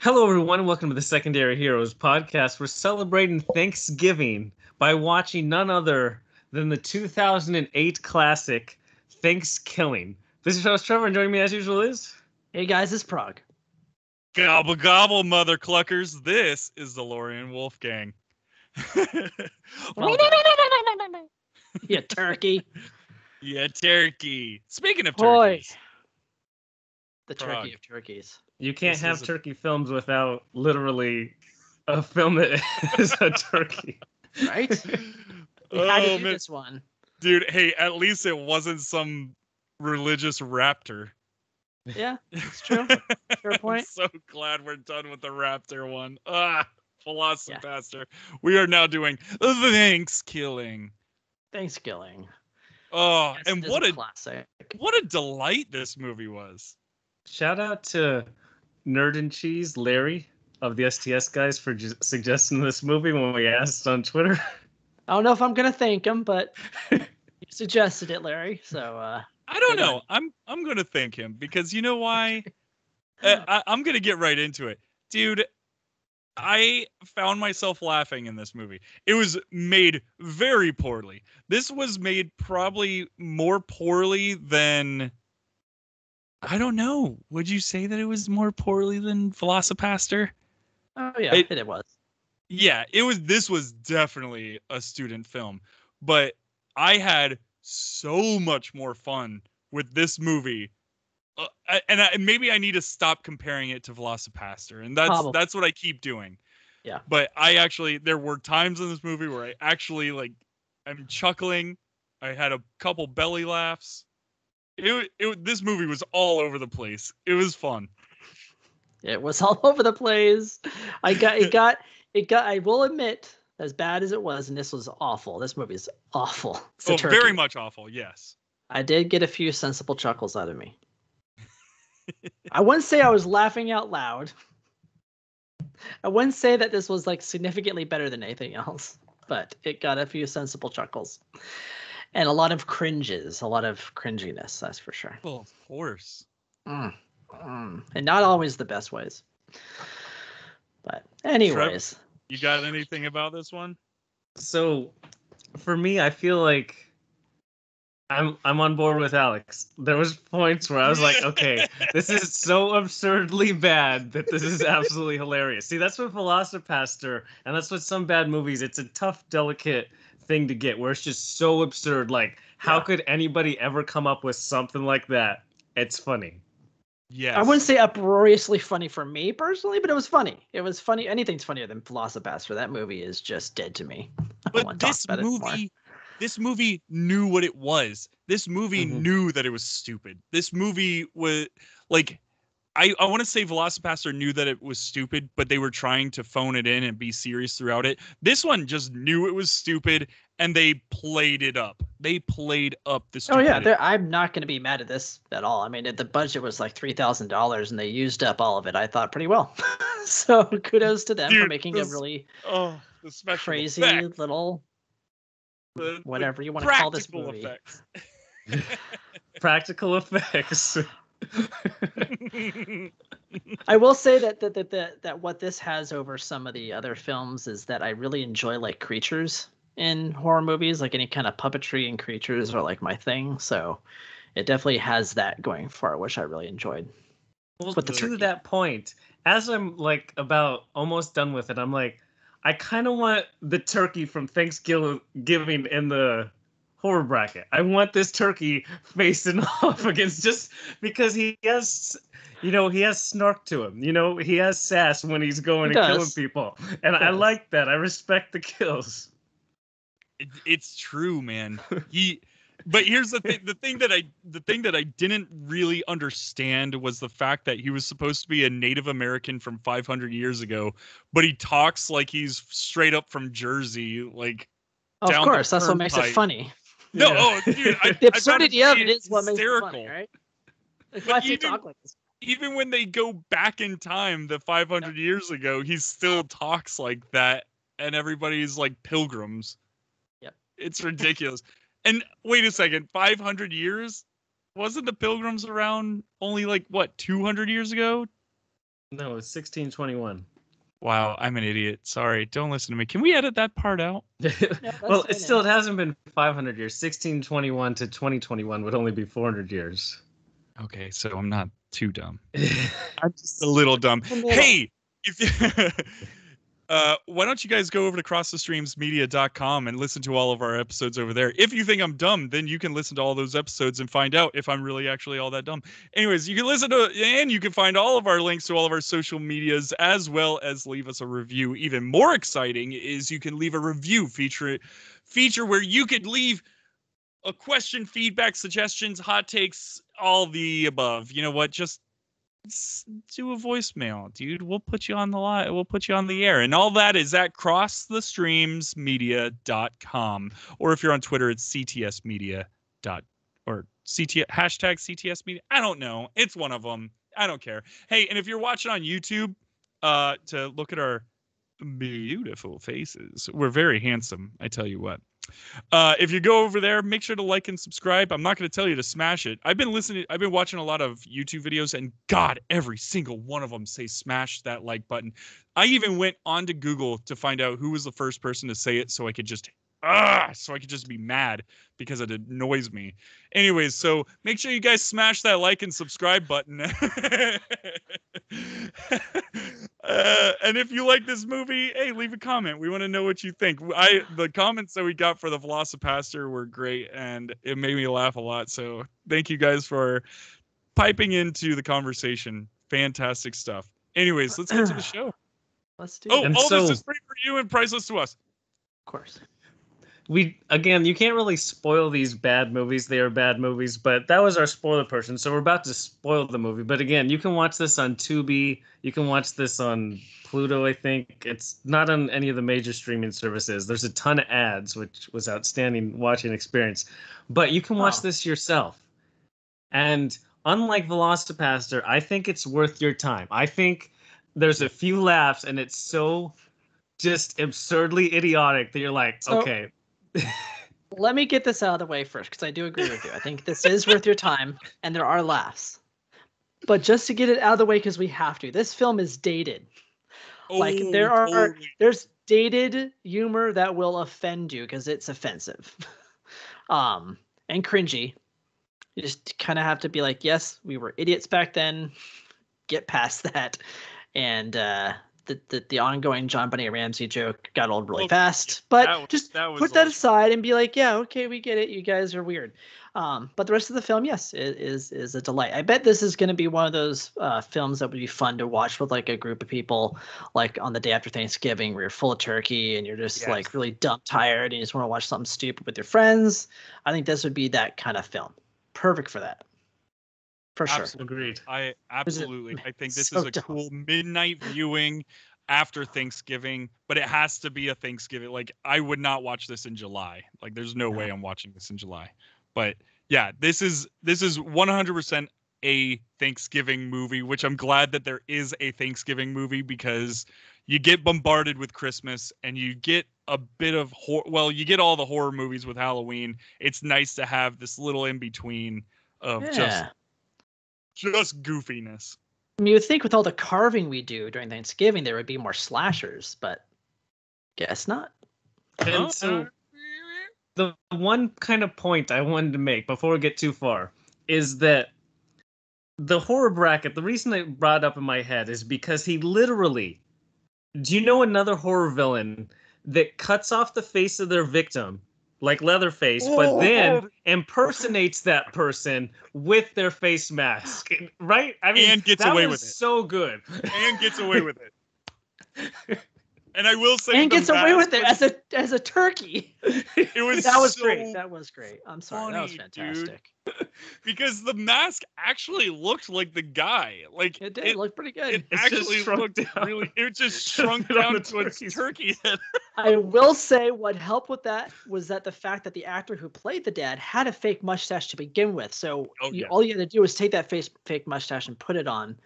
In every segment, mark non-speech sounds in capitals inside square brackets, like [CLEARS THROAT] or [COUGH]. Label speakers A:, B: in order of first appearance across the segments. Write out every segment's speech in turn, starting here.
A: Hello, everyone. Welcome to the Secondary Heroes podcast. We're celebrating Thanksgiving by watching none other than the 2008 classic Thankskilling. This is host Trevor, and joining me as usual is.
B: Hey guys, it's Prague.
C: Gobble gobble, mother cluckers. This is the Lorian Wolfgang. [LAUGHS]
B: Well Yeah, turkey.
C: yeah, turkey. Speaking of
B: Boy.
C: turkeys,
B: The
C: Prague.
B: turkey of turkeys.
A: You can't
C: This
A: have
C: is a-
A: turkey films without literally a film that [LAUGHS] is a turkey.
B: Right? We had to
C: oh
B: do
C: man,
B: this one.
C: dude. Hey, at least it wasn't some religious raptor.
B: Yeah, [LAUGHS] it's true. Fair
C: I'm
B: point.
C: so glad we're done with the raptor one. Ah, VelociPastor. We are now doing thanks killing.
B: Thankskilling.
C: Oh,
B: Yes,
C: and what a
B: classic.
C: what a delight this movie was.
A: Shout out to Nerd and Cheese, Larry of the STS guys for ju- suggesting this movie when we asked on Twitter. [LAUGHS]
B: I don't know if I'm gonna thank him, but you suggested it, Larry. So uh
C: I don't
B: Good on
C: know. I'm I'm gonna thank him because you know why? [LAUGHS] Uh, I, I'm gonna get right into it, dude. I found myself laughing in this movie. It was made very poorly. This was made probably more poorly than. I don't know. Would you say that it was more poorly than VelociPastor?
B: oh yeah,
C: It-
B: it, it was.
C: yeah, it was. This was definitely a student film, but I had so much more fun with this movie. Uh, and I, maybe I need to stop comparing it to VelociPastor, and that's
B: Probably.
C: that's what I keep doing.
B: Yeah.
C: But I actually, there were times in this movie where I actually like, I'm chuckling. I had a couple belly laughs. It, it this movie was all over the place. It was fun.
B: It was [LAUGHS] all over the place. I got it [LAUGHS] got it got I will admit, as bad as it was, and this was awful. This movie is awful. [LAUGHS] It's
C: Oh, very much awful. Yes.
B: I did get a few sensible chuckles out of me. I wouldn't say I was laughing out loud. I wouldn't say that this was like significantly better than anything else, but it got a few sensible chuckles and a lot of cringes, a lot of cringiness, that's for sure.
C: Well, of course.
B: Mm, mm, And not always the best ways. But, anyways,
C: You got anything about this one?
A: So, for me, I feel like I'm I'm on board with Alex. There was points where I was like, okay, [LAUGHS] this is so absurdly bad that this is absolutely hilarious. See, that's what VelociPastor, and that's what some bad movies. It's a tough, delicate thing to get where it's just so absurd. Like, how
B: Yeah.
A: could anybody ever come up with something like that? It's funny.
C: Yeah,
B: I wouldn't say uproariously funny for me personally, but it was funny. It was funny. Anything's funnier than VelociPastor. That movie is just dead to me.
C: But this
B: about it more.
C: movie, this movie knew what it was. This movie
B: Mm-hmm.
A: Mhm.
C: knew that it was stupid. This movie was like, I I want to say VelociPastor knew that it was stupid, but they were trying to phone it in and be serious throughout it. This one just knew it was stupid, and they played it up. They played up the
B: Oh yeah, I'm not going to be mad at this at all. I mean, the budget was like three thousand dollars, and they used up all of it. I thought pretty well. [LAUGHS] so kudos to them for
C: Dude,
B: making a really
C: oh, the
B: crazy
C: effects,
B: little
C: the- the
B: whatever you want to call this
C: practical
B: movie.
C: effects. [LAUGHS]
A: Practical effects. [LAUGHS]
B: I will say that that, that that that what this has over some of the other films is that I really enjoy like creatures in horror movies, like any kind of puppetry and creatures are like my thing. So it definitely has that going for it, which I really enjoyed.
A: Well,
B: with the
A: to
B: turkey.
A: that point, as I'm like about almost done with it, I'm like, I kind of want the turkey from Thanksgiving giving in the horror bracket. I want this turkey facing [LAUGHS] off against just because he has, you know, he has snark to him. You know, he has sass when he's going
B: He
A: and killing people, and I like that. I respect the kills.
C: it, it's true man he but here's the thing the thing that i the thing that i didn't really understand was the fact that he was supposed to be a native american from 500 years ago but he talks like he's straight up from jersey like
B: Of course, that's what makes it funny.
C: No
A: Yeah.
C: oh dude I, [LAUGHS]
B: The
C: I
B: absurdity of
C: pretty
B: it is what makes it
C: hysterical.
B: funny, right? [LAUGHS] Like,
C: But
B: why
C: even-
B: talk like this?
C: even when they go back in time the 500 years ago he still talks like that and everybody's like pilgrims
B: Yep.
C: it's ridiculous [LAUGHS] and wait a second 500 years wasn't the pilgrims around only like what 200 years ago
A: No, it's 1621.
C: Wow, I'm an idiot. Sorry. Don't listen to me. Can we edit that part out? [LAUGHS] [LAUGHS]
A: well, it still it hasn't been 500 years. 1621 to 2021 would only be 400 years.
C: Okay, so I'm not too dumb. [LAUGHS] I'm just a little dumb.
B: In the middle.
C: Hey, if uh, why don't you guys go over to crossthestreamsmedia.com and listen to all of our episodes over there? If you think I'm dumb, then you can listen to all those episodes and find out if I'm really actually all that dumb. Anyways, you can listen to and you can find all of our links to all of our social medias as well as leave us a review. Even more exciting is you can leave a review feature feature where you could leave a question, feedback, suggestions, hot takes, all the above. You know what? Just do a voicemail, dude. We'll put you on the line. We'll put you on the air. And all that is at crossthestreamsmedia.com. Or if you're on Twitter, it's ctsmedia dot or CT hashtag CTS media. I don't know. It's one of them. I don't care. Hey, and if you're watching on YouTube, uh, to look at our beautiful faces, we're very handsome. I tell you what. Uh, if you go over there, make sure to like and subscribe. I'm not going to tell you to smash it. I've been listening. I've been watching a lot of YouTube videos, and God, every single one of them say smash that like button. I even went onto Google to find out who was the first person to say it, so I could just ah, so I could just be mad because it annoys me. Anyways, so make sure you guys smash that like and subscribe button. [LAUGHS] uh, and if you like this movie, hey, leave a comment. We want to know what you think. I the comments that we got for the VelociPastor were great, and it made me laugh a lot. So thank you guys for piping into the conversation. Fantastic stuff. Anyways, let's get to the [CLEARS THROAT] show.
B: Let's do
C: Oh,
B: it.
A: And
C: all
A: so-
C: this is free for you and priceless to us.
B: Of course.
A: We again, you can't really spoil these bad movies. They are bad movies, but that was our spoiler person. So we're about to spoil the movie. But again, you can watch this on Tubi. You can watch this on Pluto. I think it's not on any of the major streaming services. There's a ton of ads, which was outstanding watching experience. But you can watch
B: Oh.
A: this yourself. And unlike VelociPastor, I think it's worth your time. I think there's a few laughs, and it's so just absurdly idiotic that you're like,
B: So-
A: okay,
B: Let me get this out of the way first, because I do agree with you. I think this is worth your time, and there are laughs. But just to get it out of the way, because we have to, this film is dated. Like, there
C: Oh,
B: are-
C: totally.
B: There's dated humor that will offend you because it's offensive, [LAUGHS] um, and cringy. You just kind of have to be like, yes, we were idiots back then. Get past [LAUGHS] that, and uh, the, the the ongoing JonBenét Ramsey joke got old really
C: Well,
B: fast. But
C: that was-
B: just
C: that
B: put that aside and be like, yeah, okay, we get it. You guys are weird. Um, but the rest of the film, yes, it is is a delight. I bet this is going to be one of those uh, films that would be fun to watch with like a group of people, like on the day after Thanksgiving, where you're full of turkey and you're just like really dumb tired and you just want to watch something stupid with your friends. I think this would be that kind of film. Perfect for that. For sure.
C: Absolutely.
A: agreed.
C: I absolutely. I think this
B: so
C: is a
B: dumb.
C: cool midnight viewing after Thanksgiving, but it has to be a Thanksgiving. Like I would not watch this in July. Like there's no way I'm watching this in July. But yeah, this is this is 100% a Thanksgiving movie, which I'm glad that there is a Thanksgiving movie because you get bombarded with Christmas and you get a bit of horror. Well, you get all the horror movies with Halloween. It's nice to have this little in between of just
B: Yeah.
C: just goofiness.
B: I mean, you would think with all the carving we do during Thanksgiving, there would be more slashers, but guess not.
A: And so the one kind of point I wanted to make before we get too far is that the horror bracket, the reason I brought it up in my head is because he literally do you know another horror villain that cuts off the face of their victim like Leatherface, but then impersonates that person with their face mask, right? I mean,
C: And gets
A: that
C: away
A: was
C: with it.
A: So good,
C: and gets away with it. [LAUGHS] And I will say,
B: and gets away with it as a as a turkey. [LAUGHS]
C: It was
B: that was
C: so
B: great. That was great. I'm sorry. that was
C: funny, dude.
B: fantastic. [LAUGHS]
C: because the mask actually looked like the guy. Like
B: It did
C: it,
B: look pretty good.
C: it [LAUGHS] actually looked
A: down.
C: really. It just
A: Shrunk down
C: to its
A: turkey's-
C: turkey head.
B: I will say what helped with that was that the fact that the actor who played the dad had a fake mustache to begin with. So
C: Oh,
B: you,
C: yeah.
B: all you had to do was take that face fake mustache and put it on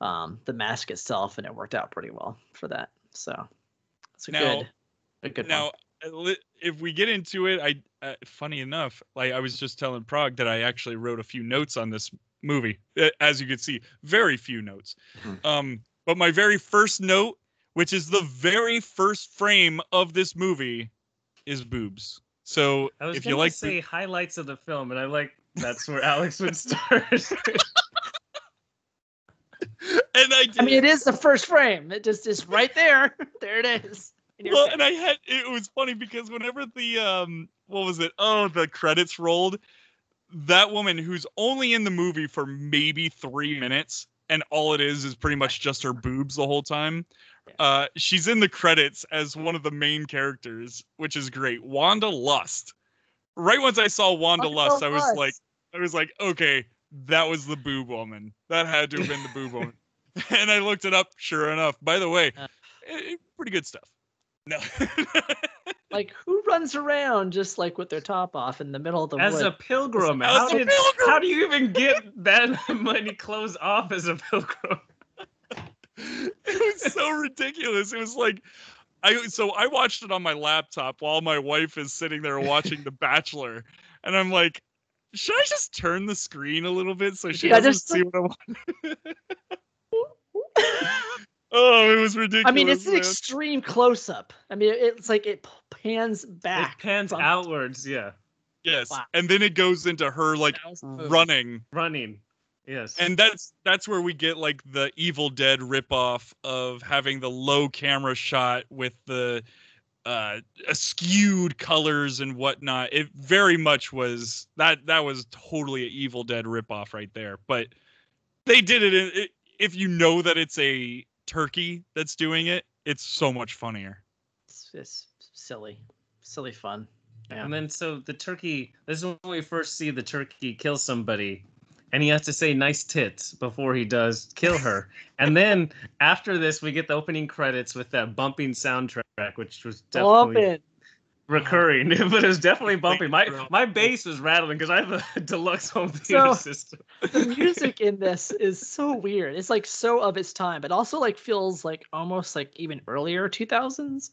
B: um, the mask itself, and it worked out pretty well for that. So it's a
C: Now-
B: good, a good
C: now,
B: one.
C: if we get into it, I uh, funny enough, like I was just telling Prague that I actually wrote a few notes on this movie. Uh, As you can see, very few notes.
B: Mhm.
C: Um, But my very first note, which is the very first frame of this movie, is boobs. So
A: I was
C: if
A: gonna
C: you like,
A: say highlights of the film, and I like that's where Alex would [LAUGHS] start. [LAUGHS]
C: and I did.
B: I mean, it is the first frame. It just is right there. [LAUGHS] there it is.
C: well,
B: face.
C: and I had it was funny because whenever the um what was it? Oh, the credits rolled. That woman who's only in the movie for maybe three minutes, and all it is is pretty much just her boobs the whole time. Uh, she's in the credits as one of the main characters, which is great. Wanda Lust. Right once I saw Wanda
B: Wanda
C: Lust, I was like, I was like, okay, that was the boob woman. That had to have been the boob woman. [LAUGHS] and I looked it up. Sure enough. By the way,
B: Uh.
C: eh, eh, pretty good stuff. No. [LAUGHS]
B: like who runs around just like with their top off in the middle of the
A: as
B: woods?
A: a pilgrim,
C: As
A: how
C: a
A: did
C: pilgrim!
A: how do you even get that [LAUGHS] many clothes off as a pilgrim?
C: it was so ridiculous. It was like I so I watched it on my laptop while my wife is sitting there watching The Bachelor, and I'm like, should I just turn the screen a little bit so she
B: Yeah,
C: doesn't
B: just
C: see what I want? [LAUGHS] oh, it was ridiculous.
B: I mean, it's an
C: man.
B: extreme close up. I mean, it's like it pans back.
A: It pans
B: from-
A: outwards, yeah,
C: yes,
B: Wow.
C: and then it goes into her like
B: That was the movie.
C: running
A: running. Yes,
C: and that's that's where we get like the Evil Dead ripoff of having the low camera shot with the uh skewed colors and whatnot. It very much was that that was totally an Evil Dead ripoff right there. But they did it, in, it if you know that it's a turkey that's doing it, it's so much funnier.
B: It's, just silly, silly fun. Yeah.
A: and then so the turkey. This is when we first see the turkey kill somebody, and he has to say "nice tits" before he does kill her. [LAUGHS] and then after this, we get the opening credits with that bumping soundtrack, which was definitely
B: Bumping.
A: Recurring, [LAUGHS] but it was definitely bumpy. My my bass was rattling because I have a [LAUGHS] deluxe home theater
B: So-
A: system. [LAUGHS]
B: the music in this is so weird. It's like so of its time, but also like feels like almost like even earlier 2000s.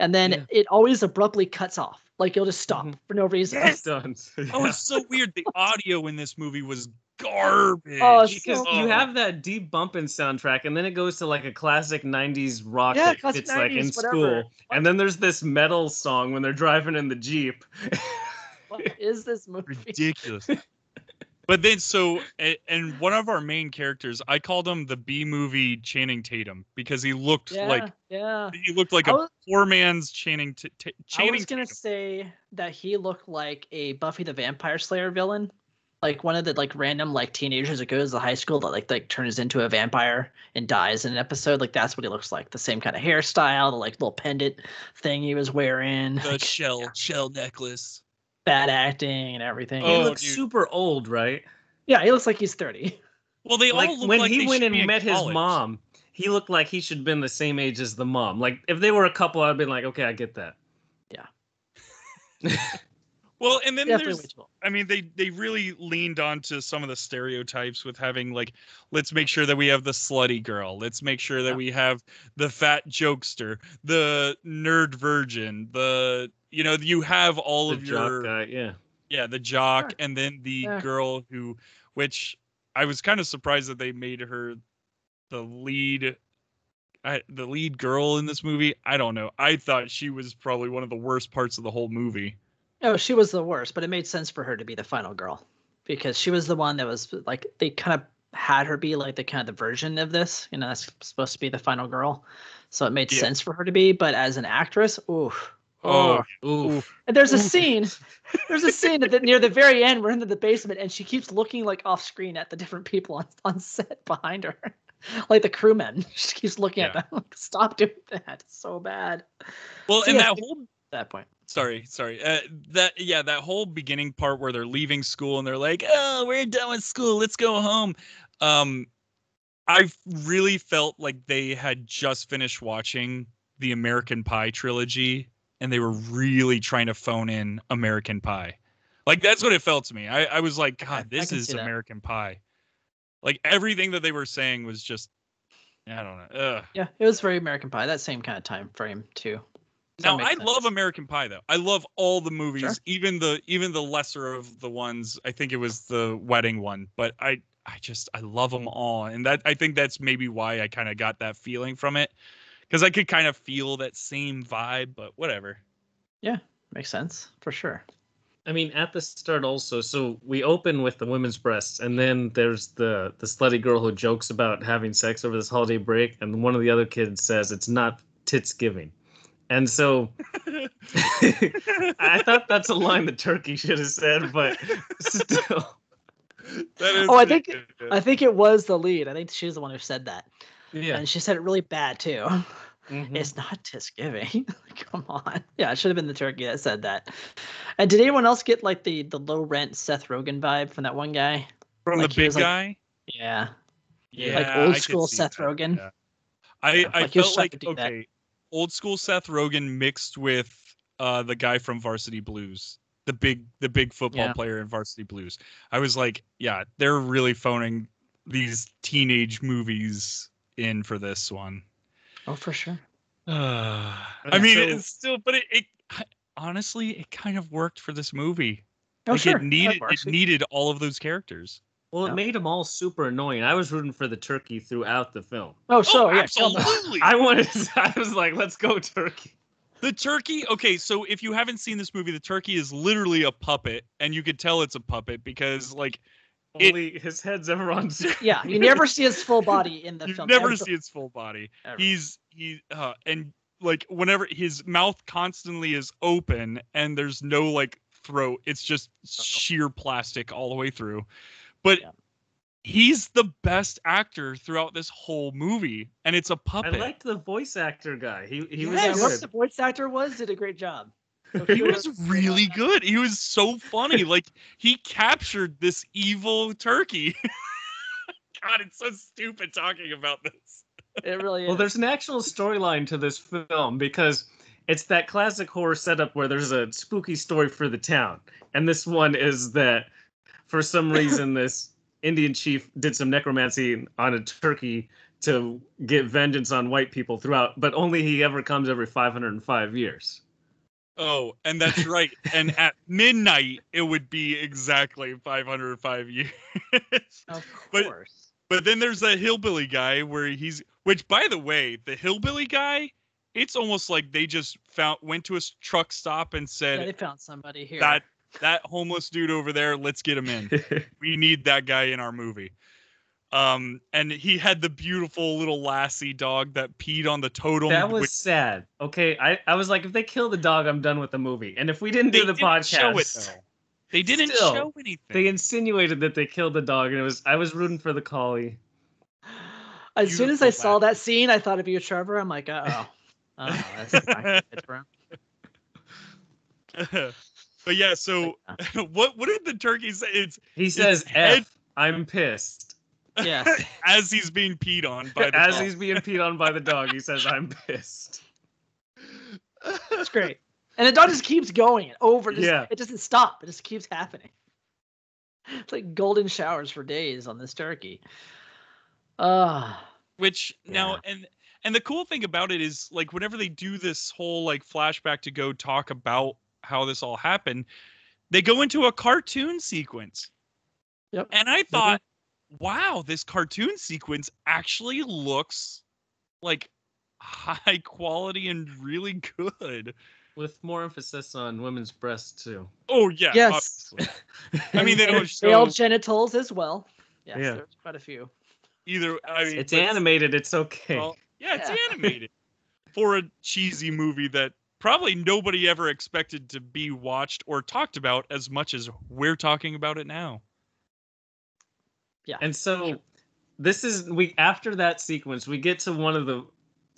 B: And then
A: Yeah.
B: it always abruptly cuts off. Like it'll just stop
A: Mhm.
B: for no reason.
C: Yes!
A: Done.
C: Oh, it's so weird. The [LAUGHS] audio in this movie was garbage.
B: Oh, it's
A: because
B: so-
A: you have that deep bumping soundtrack, and then it goes to like a classic '90s rock
B: Yeah,
A: that
B: classic
A: fits like in
B: 90s, whatever.
A: school, and then there's this metal song when they're driving in the jeep. [LAUGHS]
B: What is this movie?
C: ridiculous. [LAUGHS] but then so and, and one of our main characters, I called him the B movie Channing Tatum because he looked
B: Yeah,
C: like
B: yeah.
C: he looked like
B: I
C: a
B: was-
C: poor man's Channing T- T-
B: I
C: Channing
B: was gonna
C: Tatum.
B: say that he looked like a Buffy the Vampire Slayer villain, like one of the like random like teenagers that goes to high school that like like turns into a vampire and dies in an episode. Like that's what he looks like. The same kind of hairstyle, the like little pendant thing he was wearing,
C: the
B: like,
C: shell shell necklace.
B: Bad acting and everything.
A: he
C: Oh,
A: looks
C: dude.
A: super old, right?
B: Yeah, he looks like he's thirty.
C: Well, they
A: Like
C: all look
A: when
C: like
A: he
C: they
A: went and
C: in
A: met his mom, he looked like he should have been the same age as the mom. Like if they were a couple, I'd been like, okay, I get that. [LAUGHS]
C: Well, and then
B: Definitely
C: there's
B: way.
C: I mean, they they really leaned onto some of the stereotypes with having like, let's make sure that we have the slutty girl. Let's make sure that
B: Yeah.
C: we have the fat jokester, the nerd virgin, the you know you have all
A: The
C: of
A: jock
C: your
A: guy, yeah.
C: yeah the jock
B: Sure.
C: and then the
B: Yeah.
C: girl who, which I was kind of surprised that they made her the lead. I, the lead girl in this movie, I don't know. I thought she was probably one of the worst parts of the whole movie.
B: Oh, she was the worst, but it made sense for her to be the final girl because she was the one that was like they kind of had her be like the kind of the version of this. You know, that's supposed to be the final girl, so it made
C: Yeah.
B: sense for her to be. But as an actress, oof.
C: Oh,
A: Oof.
B: And there's a scene. There's a scene that near the very end. We're into the basement, and she keeps looking like off screen at the different people on, on set behind her, [LAUGHS] like the crewmen. [LAUGHS] She keeps looking at them. [LAUGHS] Like, stop doing that. It's so bad.
C: well,
B: So
C: and
B: yeah,
C: that whole
B: At that point.
C: sorry sorry uh, that yeah that whole beginning part where they're leaving school and they're like oh we're done with school let's go home um i really felt like they had just finished watching the american pie trilogy and they were really trying to phone in american pie like that's what it felt to me i, I was like god this is american pie like everything that they were saying was just i don't know Ugh.
B: Yeah, it was very American Pie. That same kind of time frame too. So it
C: Now
B: makes
C: I love. American Pie though. I love all the movies,
B: Sure.
C: even the even the lesser of the ones. I think it was the wedding one, but I I just I love them all, and that I think that's maybe why I kind of got that feeling from it, because I could kind of feel that same vibe. But whatever.
B: Yeah, makes sense for sure.
A: I mean, at the start also, so we open with the women's breasts, and then there's the the slutty girl who jokes about having sex over this holiday break, and one of the other kids says it's not tits giving, and so [LAUGHS] I thought that's a line that Turkey should have said, but still,
C: That is
B: Oh, I think-
C: pretty good.
B: I think it was the lead. I think she's the one who said that,
A: yeah.
B: and she said it really bad too.
A: Mhm.
B: It's not Tisgiving. [LAUGHS] Come on. Yeah, it should have been the turkey that said that. And did anyone else get like the the low rent Seth Rogen vibe from that one guy?
C: from
B: like
C: the big
B: was, like-
C: guy.
B: Yeah.
C: Yeah, Like
B: old
C: I
B: school Seth
C: that,
B: Rogen.
C: yeah. I
B: Yeah,
C: I
B: like he
C: felt like
B: to do that.
C: Okay, old school Seth Rogen mixed with uh the guy from Varsity Blues, the big the big football
B: Yeah.
C: player in Varsity Blues. I was like, yeah, they're really phoning these teenage movies in for this one.
B: Oh, for sure. [SIGHS]
C: Uh, I mean,
A: so-
C: it's still, but it, it honestly, it kind of worked for this movie.
B: Oh,
C: like
B: sure.
C: it needed it needed all of those characters.
A: Well, it
B: Yeah.
A: made them all super annoying. I was rooting for the turkey throughout the film.
B: Oh, so
C: oh,
B: yeah. kill them.
C: absolutely.
A: I wanted. [LAUGHS] I was like, "Let's go, turkey."
C: The turkey, okay, so if you haven't seen this movie, the turkey is literally a puppet, and you could tell it's a puppet because, like, It-
A: Only his head's ever on screen.
B: Yeah, you never see his full body in [LAUGHS] the
C: you
B: film.
C: You never
B: ever.
C: see its full body.
B: Ever.
C: He's he uh, and like whenever his mouth constantly is open and there's no like throat, it's just sheer plastic all the way through. But
B: Yeah.
C: he's the best actor throughout this whole movie, and it's a puppet.
A: I liked the voice actor guy. He he
B: yeah,
A: was
B: whoever
A: good.
B: the voice actor was did a great job.
C: He was really good. He was so funny. [LAUGHS] like he captured this evil turkey. [LAUGHS] God, it's so stupid talking about this.
B: It really is.
A: Well, there's an actual storyline to this film because it's that classic horror setup where there's a spooky story for the town, and this one is that for some reason this Indian chief did some necromancy on a turkey to get vengeance on white people throughout, but only he ever comes every 505 years.
C: Oh, and that's right. and at midnight, it would be exactly 505 years.
B: of [LAUGHS]
C: but-
B: course.
C: but then there's that hillbilly guy where he's, which by the way, the hillbilly guy, it's almost like they just found went to a truck stop and
B: Yeah,
C: said
B: they found somebody here.
C: that that homeless dude over there, let's get him in. [LAUGHS] we need that guy in our movie. Um, and he had the beautiful little lassie dog that peed on the totem.
A: that was
C: which
A: sad. Okay, I, I was like, if they kill the dog, I'm done with the movie. And if we didn't do the
C: didn't
A: podcast,
C: show it. They didn't
A: Still,
C: show anything.
A: they insinuated that they killed the dog, and it was I was rooting for the collie.
B: As soon as I
C: Beautiful
B: saw that scene, I thought of you, Trevor. I'm like, oh, oh, this is not good for him.
C: but yeah, so [LAUGHS] what what did the turkey say? It's
A: He says,
C: head-
A: "F, I'm pissed."
B: Yeah, [LAUGHS]
C: as he's being peed on by the dog.
A: As
C: dog.
A: he's being peed on by the dog, he says, "I'm pissed."
B: That's great. And the dog just keeps going over. Just,
A: Yeah.
B: It doesn't stop. It just keeps happening. It's like golden showers for days on this turkey. Ah,
C: which now and and the cool thing about it is like whenever they do this whole like flashback to go talk about how this all happened, they go into a cartoon sequence.
B: Yep.
C: And I mm-hmm. thought, wow, this cartoon sequence actually looks like high [LAUGHS] quality and really good.
A: With more emphasis on women's breasts too.
C: Oh yeah.
B: Yes. [LAUGHS]
C: I mean, they
B: and
C: don't
B: male genitals as well. Yes,
A: Yeah.
B: there's quite a few.
C: either. I mean,
A: It's animated. It's okay.
C: Well, yeah, it's
B: Yeah. [LAUGHS]
C: animated for a cheesy movie that probably nobody ever expected to be watched or talked about as much as we're talking about it now.
B: Yeah.
A: And so this is we after that sequence, we get to one of the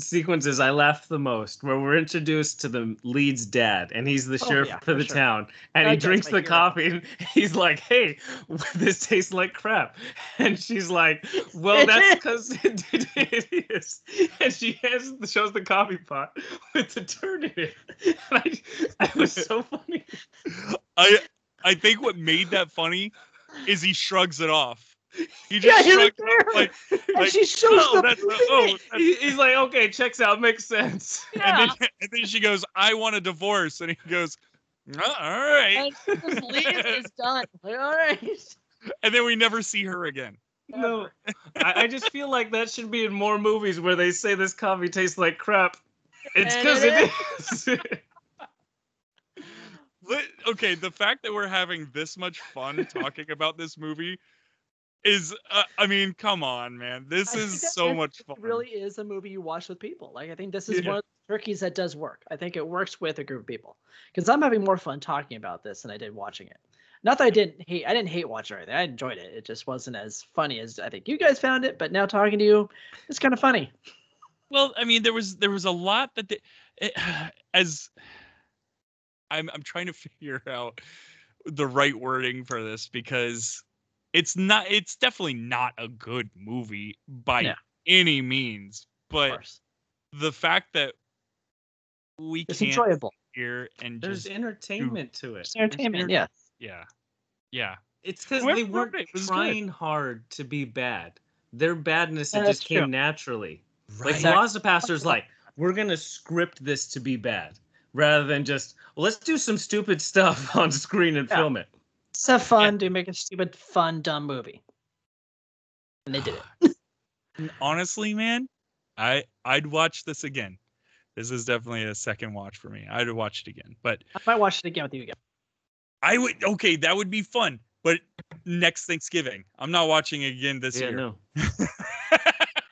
A: sequences I laughed the most, where we're introduced to the lead's dad, and he's the
B: Oh,
A: sheriff
B: yeah,
A: for
B: for
A: the
B: sure.
A: town, and
B: That
A: he drinks the
B: hero.
A: coffee, and [LAUGHS] he's like, "Hey, [LAUGHS] this tastes like crap," and she's like, "Well, that's [LAUGHS] because it, it is," and she has shows the coffee pot with the turd in it, and I, it was so funny.
C: I I think what made that funny is he shrugs it off. He
B: Yeah,
C: just
B: he
C: shrugs
B: doesn't
C: it off like,
B: And
C: like
B: she shows
C: oh,
B: the
C: that's uh, oh, that's
A: He- he's like, "Okay, checks out, makes sense."
B: Yeah. [LAUGHS]
C: and, then, and then she goes, "I want a divorce," and he goes, "Oh, "All right,"
B: and she just leaves. It's done. Like, all right.
C: and then we never see her again.
A: No, I, I just feel like that should be in more movies where they say this coffee tastes like crap. It's because
B: it
A: it is. [LAUGHS]
C: Okay, the fact that we're having this much fun talking about this movie is, uh, I mean, come on, man. This
B: I
C: is so much fun.
B: really is a movie you watch with people. Like I think this is
A: Yeah.
B: one of the turkeys that does work. I think it works with a group of people because I'm having more fun talking about this than I did watching it. Not that I didn't hate. I didn't hate watching everything. I enjoyed it. It just wasn't as funny as I think you guys found it. But now talking to you, it's kind of funny.
C: Well, I mean, there was there was a lot that they, it, [SIGHS] as I'm I'm trying to [LAUGHS] figure out the right wording for this because it's not it's definitely not a good movie by
B: Yeah.
C: any means, but the fact that we
B: it's
C: can't
B: enjoyable.
C: hear and
A: There's
C: just
A: entertainment to it.
B: It's entertainment. Yeah.
C: yeah yeah
A: It's because they weren't
C: it was good.
A: trying hard to be bad. Their badness
B: Yeah,
A: it
B: that's
A: just came
B: true.
A: naturally.
C: right
A: Like VelociPastor's like, we're gonna script this to be bad, rather than just well, let's do some stupid stuff [LAUGHS] on screen and
B: Yeah.
A: film it.
B: Let's have fun. Do make a stupid, fun, dumb movie. And they did it. [SIGHS]
C: honestly man i i'd watch this again this is definitely a second watch for me i'd watch it again but
B: I might watch it again with you again.
C: i would okay that would be fun but next thanksgiving i'm not watching it again this
A: yeah,
C: year
A: no. [LAUGHS]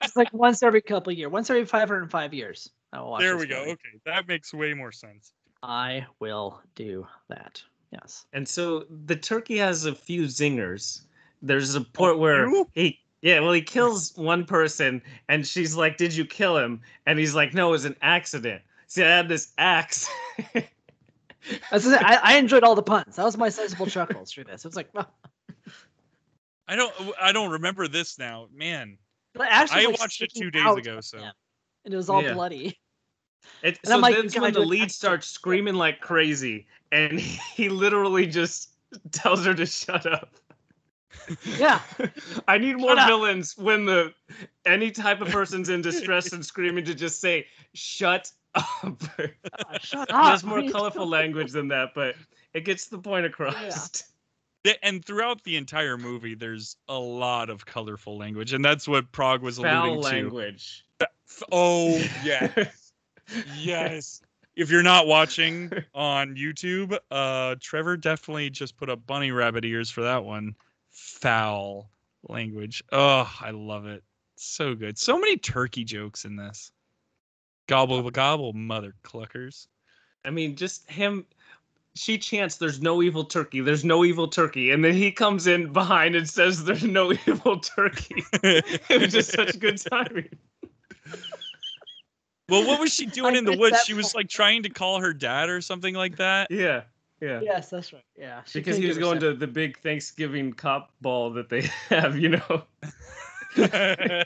B: It's like once every couple of years, once every 505 years. I will watch
C: there
B: this
C: we go okay that makes way more sense
B: I will do that. Yes.
A: And so the turkey has a few zingers. There's a oh, point where
C: few?
A: he yeah, well he kills one person and she's like, "Did you kill him?" And he's like, "No, it was an accident." See, I had this axe.
B: I, I enjoyed all the puns. That was my sensible chuckles through this. It was like, well,
C: i don't i don't remember this now man
B: but Ashley
C: I
B: like,
C: watched it two days
B: out
C: ago, so-
B: him, and it was all
A: Yeah.
B: bloody.
A: It,
B: And
A: so
B: I'm like,
A: that's when the lead
B: accent."
A: starts screaming like crazy, and [LAUGHS] he literally just tells her to shut up.
B: Yeah. [LAUGHS]
A: I need more
B: Shut up.
A: villains when the any type of person's in distress and [LAUGHS] screaming to just say "shut up."
B: Ah, shut up.
A: There's more
B: What are you
A: colorful language than that, but it gets the point across.
C: Th- and throughout the entire movie there's a lot of colorful language and that's what prague was
A: Foul
C: alluding to
A: language.
C: Oh yeah yes [LAUGHS] if you're not watching on youtube uh trevor definitely just put up bunny rabbit ears for that one foul language oh i love it so good so many turkey jokes in this gobble gobble mother cluckers
A: I mean, just him. She chants, "There's no evil turkey. There's no evil turkey," and then he comes in behind and says, "There's no [LAUGHS] evil turkey." [LAUGHS] it was just such good timing.
C: Well what was she [LAUGHS] doing in the woods she was like trying to call her dad or something like that
A: Yeah, yeah.
B: Yes, that's right. Yeah. she
A: Because he was going
B: herself-
A: to the big Thanksgiving cop ball that they [LAUGHS] have, you know. [LAUGHS]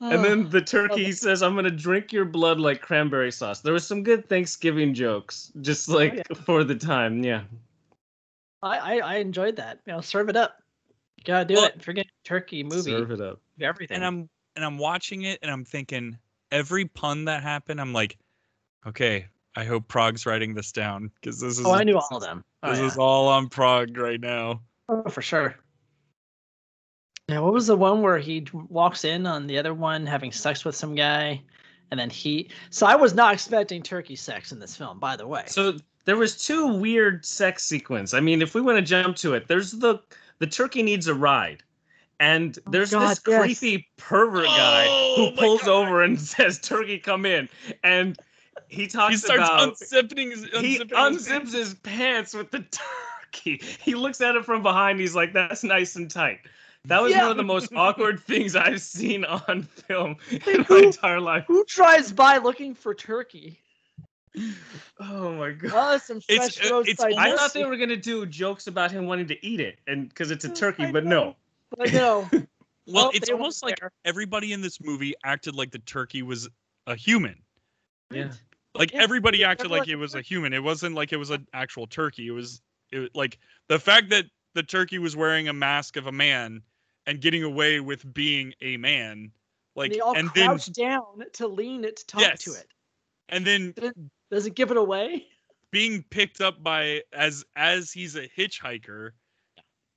A: And then the oh. turkey says, "I'm gonna drink your blood like cranberry sauce." There was some good Thanksgiving jokes, just oh, like
B: yeah.
A: for the time. Yeah.
B: I, I I enjoyed that. You know, serve it up. You gotta do
C: Well,
B: it. Forget turkey movie.
A: Serve it up.
B: Everything.
C: and I'm and I'm watching it and I'm thinking every pun that happened, I'm like, okay, I hope Prague's writing this down because this is
B: oh, I knew all of them. Oh,
C: this
B: yeah.
C: is all on Prague right now.
B: Oh, for sure. Yeah, what was the one where he walks in on the other one having sex with some guy, and then he? So I was not expecting turkey sex in this film, by the way.
A: So there was two weird sex sequence. I mean, if we want to jump to it, there's the the turkey needs a ride. And
B: Oh,
A: there's
B: God,
A: this
B: yes.
A: creepy pervert guy
C: Oh,
A: who pulls over and [LAUGHS] says, "Turkey, come in." And he talks
C: He starts
A: about
C: unzipping his
A: he
C: unzipping his
A: unzips his pants with the turkey. He looks at it from behind. He's like, "That's nice and tight." That was
B: Yeah.
A: one of the most awkward [LAUGHS] things I've seen on film in my
B: who-
A: entire life.
B: Who drives by looking for turkey?
A: Oh my god!
B: Oh, some
C: It's,
B: fresh
C: uh,
B: roadside.
C: it's
A: I thought they were gonna do jokes about him wanting to eat it, and because it's a
B: Oh,
A: turkey,
B: I
A: but
B: know.
A: no.
B: I know. [LAUGHS]
C: Well,
B: Well,
C: it's almost like
B: there.
C: everybody in this movie acted like the turkey was a human.
A: Yeah.
C: Like
B: Yeah,
C: everybody
B: yeah,
C: acted
B: everyone-
C: like it was a human. It wasn't like it was an actual turkey. It was it like the fact that the turkey was wearing a mask of a man and getting away with being a man. Like
B: and they all
C: and then
B: down to lean it to talk to
C: Yes.
B: it.
C: and then
B: Does it give it away?
C: being picked up by as as he's a hitchhiker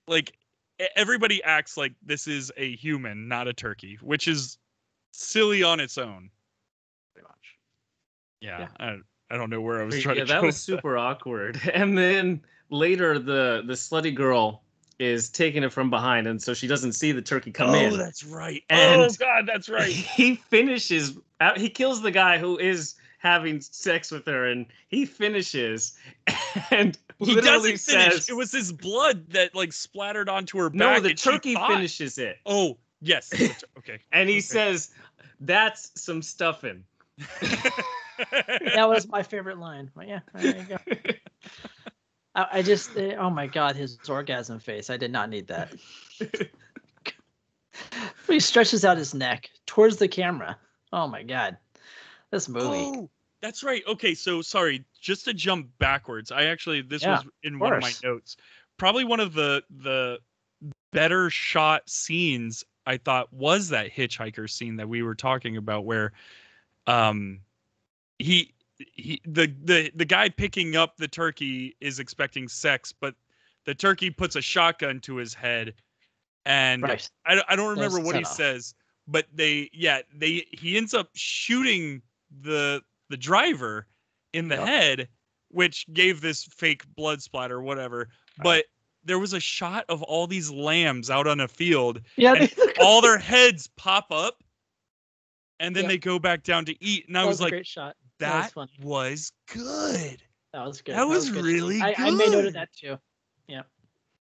C: like everybody acts like this is a human, not a turkey, which is silly on its own.
B: Pretty much.
C: Yeah,
B: Yeah.
C: I, I don't know where I was trying
A: yeah,
C: to
A: Yeah,
C: that
A: was super awkward. [LAUGHS] And then later, the the slutty girl is taking it from behind, and so she doesn't see the turkey come
C: oh,
A: in.
C: Oh, that's right.
A: And-
C: oh God, that's right. [LAUGHS]
A: He finishes. uh, He kills the guy who is having sex with her, and he finishes, [LAUGHS] and
C: He
A: literally
C: doesn't finish. It was his blood that like splattered onto her
A: "No,
C: back.
A: the
C: and she
A: turkey
C: thought-
A: finishes it."
C: Oh yes. [LAUGHS] Okay.
A: And he
C: Okay.
A: says, "That's some stuffing." [LAUGHS]
B: That was my favorite line. But yeah, there you go. I, I just, eh, oh my god, his orgasm face. I did not need that. he stretches out his neck towards the camera. Oh my god, this movie.
C: Oh, that's right. Okay, so sorry, just to jump backwards. I actually this
B: Yeah,
C: was in one of my notes. Probably one of the the better shot scenes I thought was that hitchhiker scene that we were talking about where um he he the the the guy picking up the turkey is expecting sex, but the turkey puts a shotgun to his head and
B: right.
C: I, I don't
B: There's
C: remember what he
B: setup.
C: says, but they yeah they he ends up shooting the the driver in the
B: Yep.
C: head, which gave this fake blood splatter, whatever. But there was a shot of all these lambs out on a field,
B: Yeah,
C: and
B: they [LAUGHS] look-
C: all their heads pop up, and then
B: Yep.
C: they go back down to eat. And I
B: that
C: was
B: was a
C: like,
B: great shot.
C: that
B: that was funny.
C: was good.
B: That was good.
C: that was
B: good.
C: really
B: I, I made note of that too. Yeah.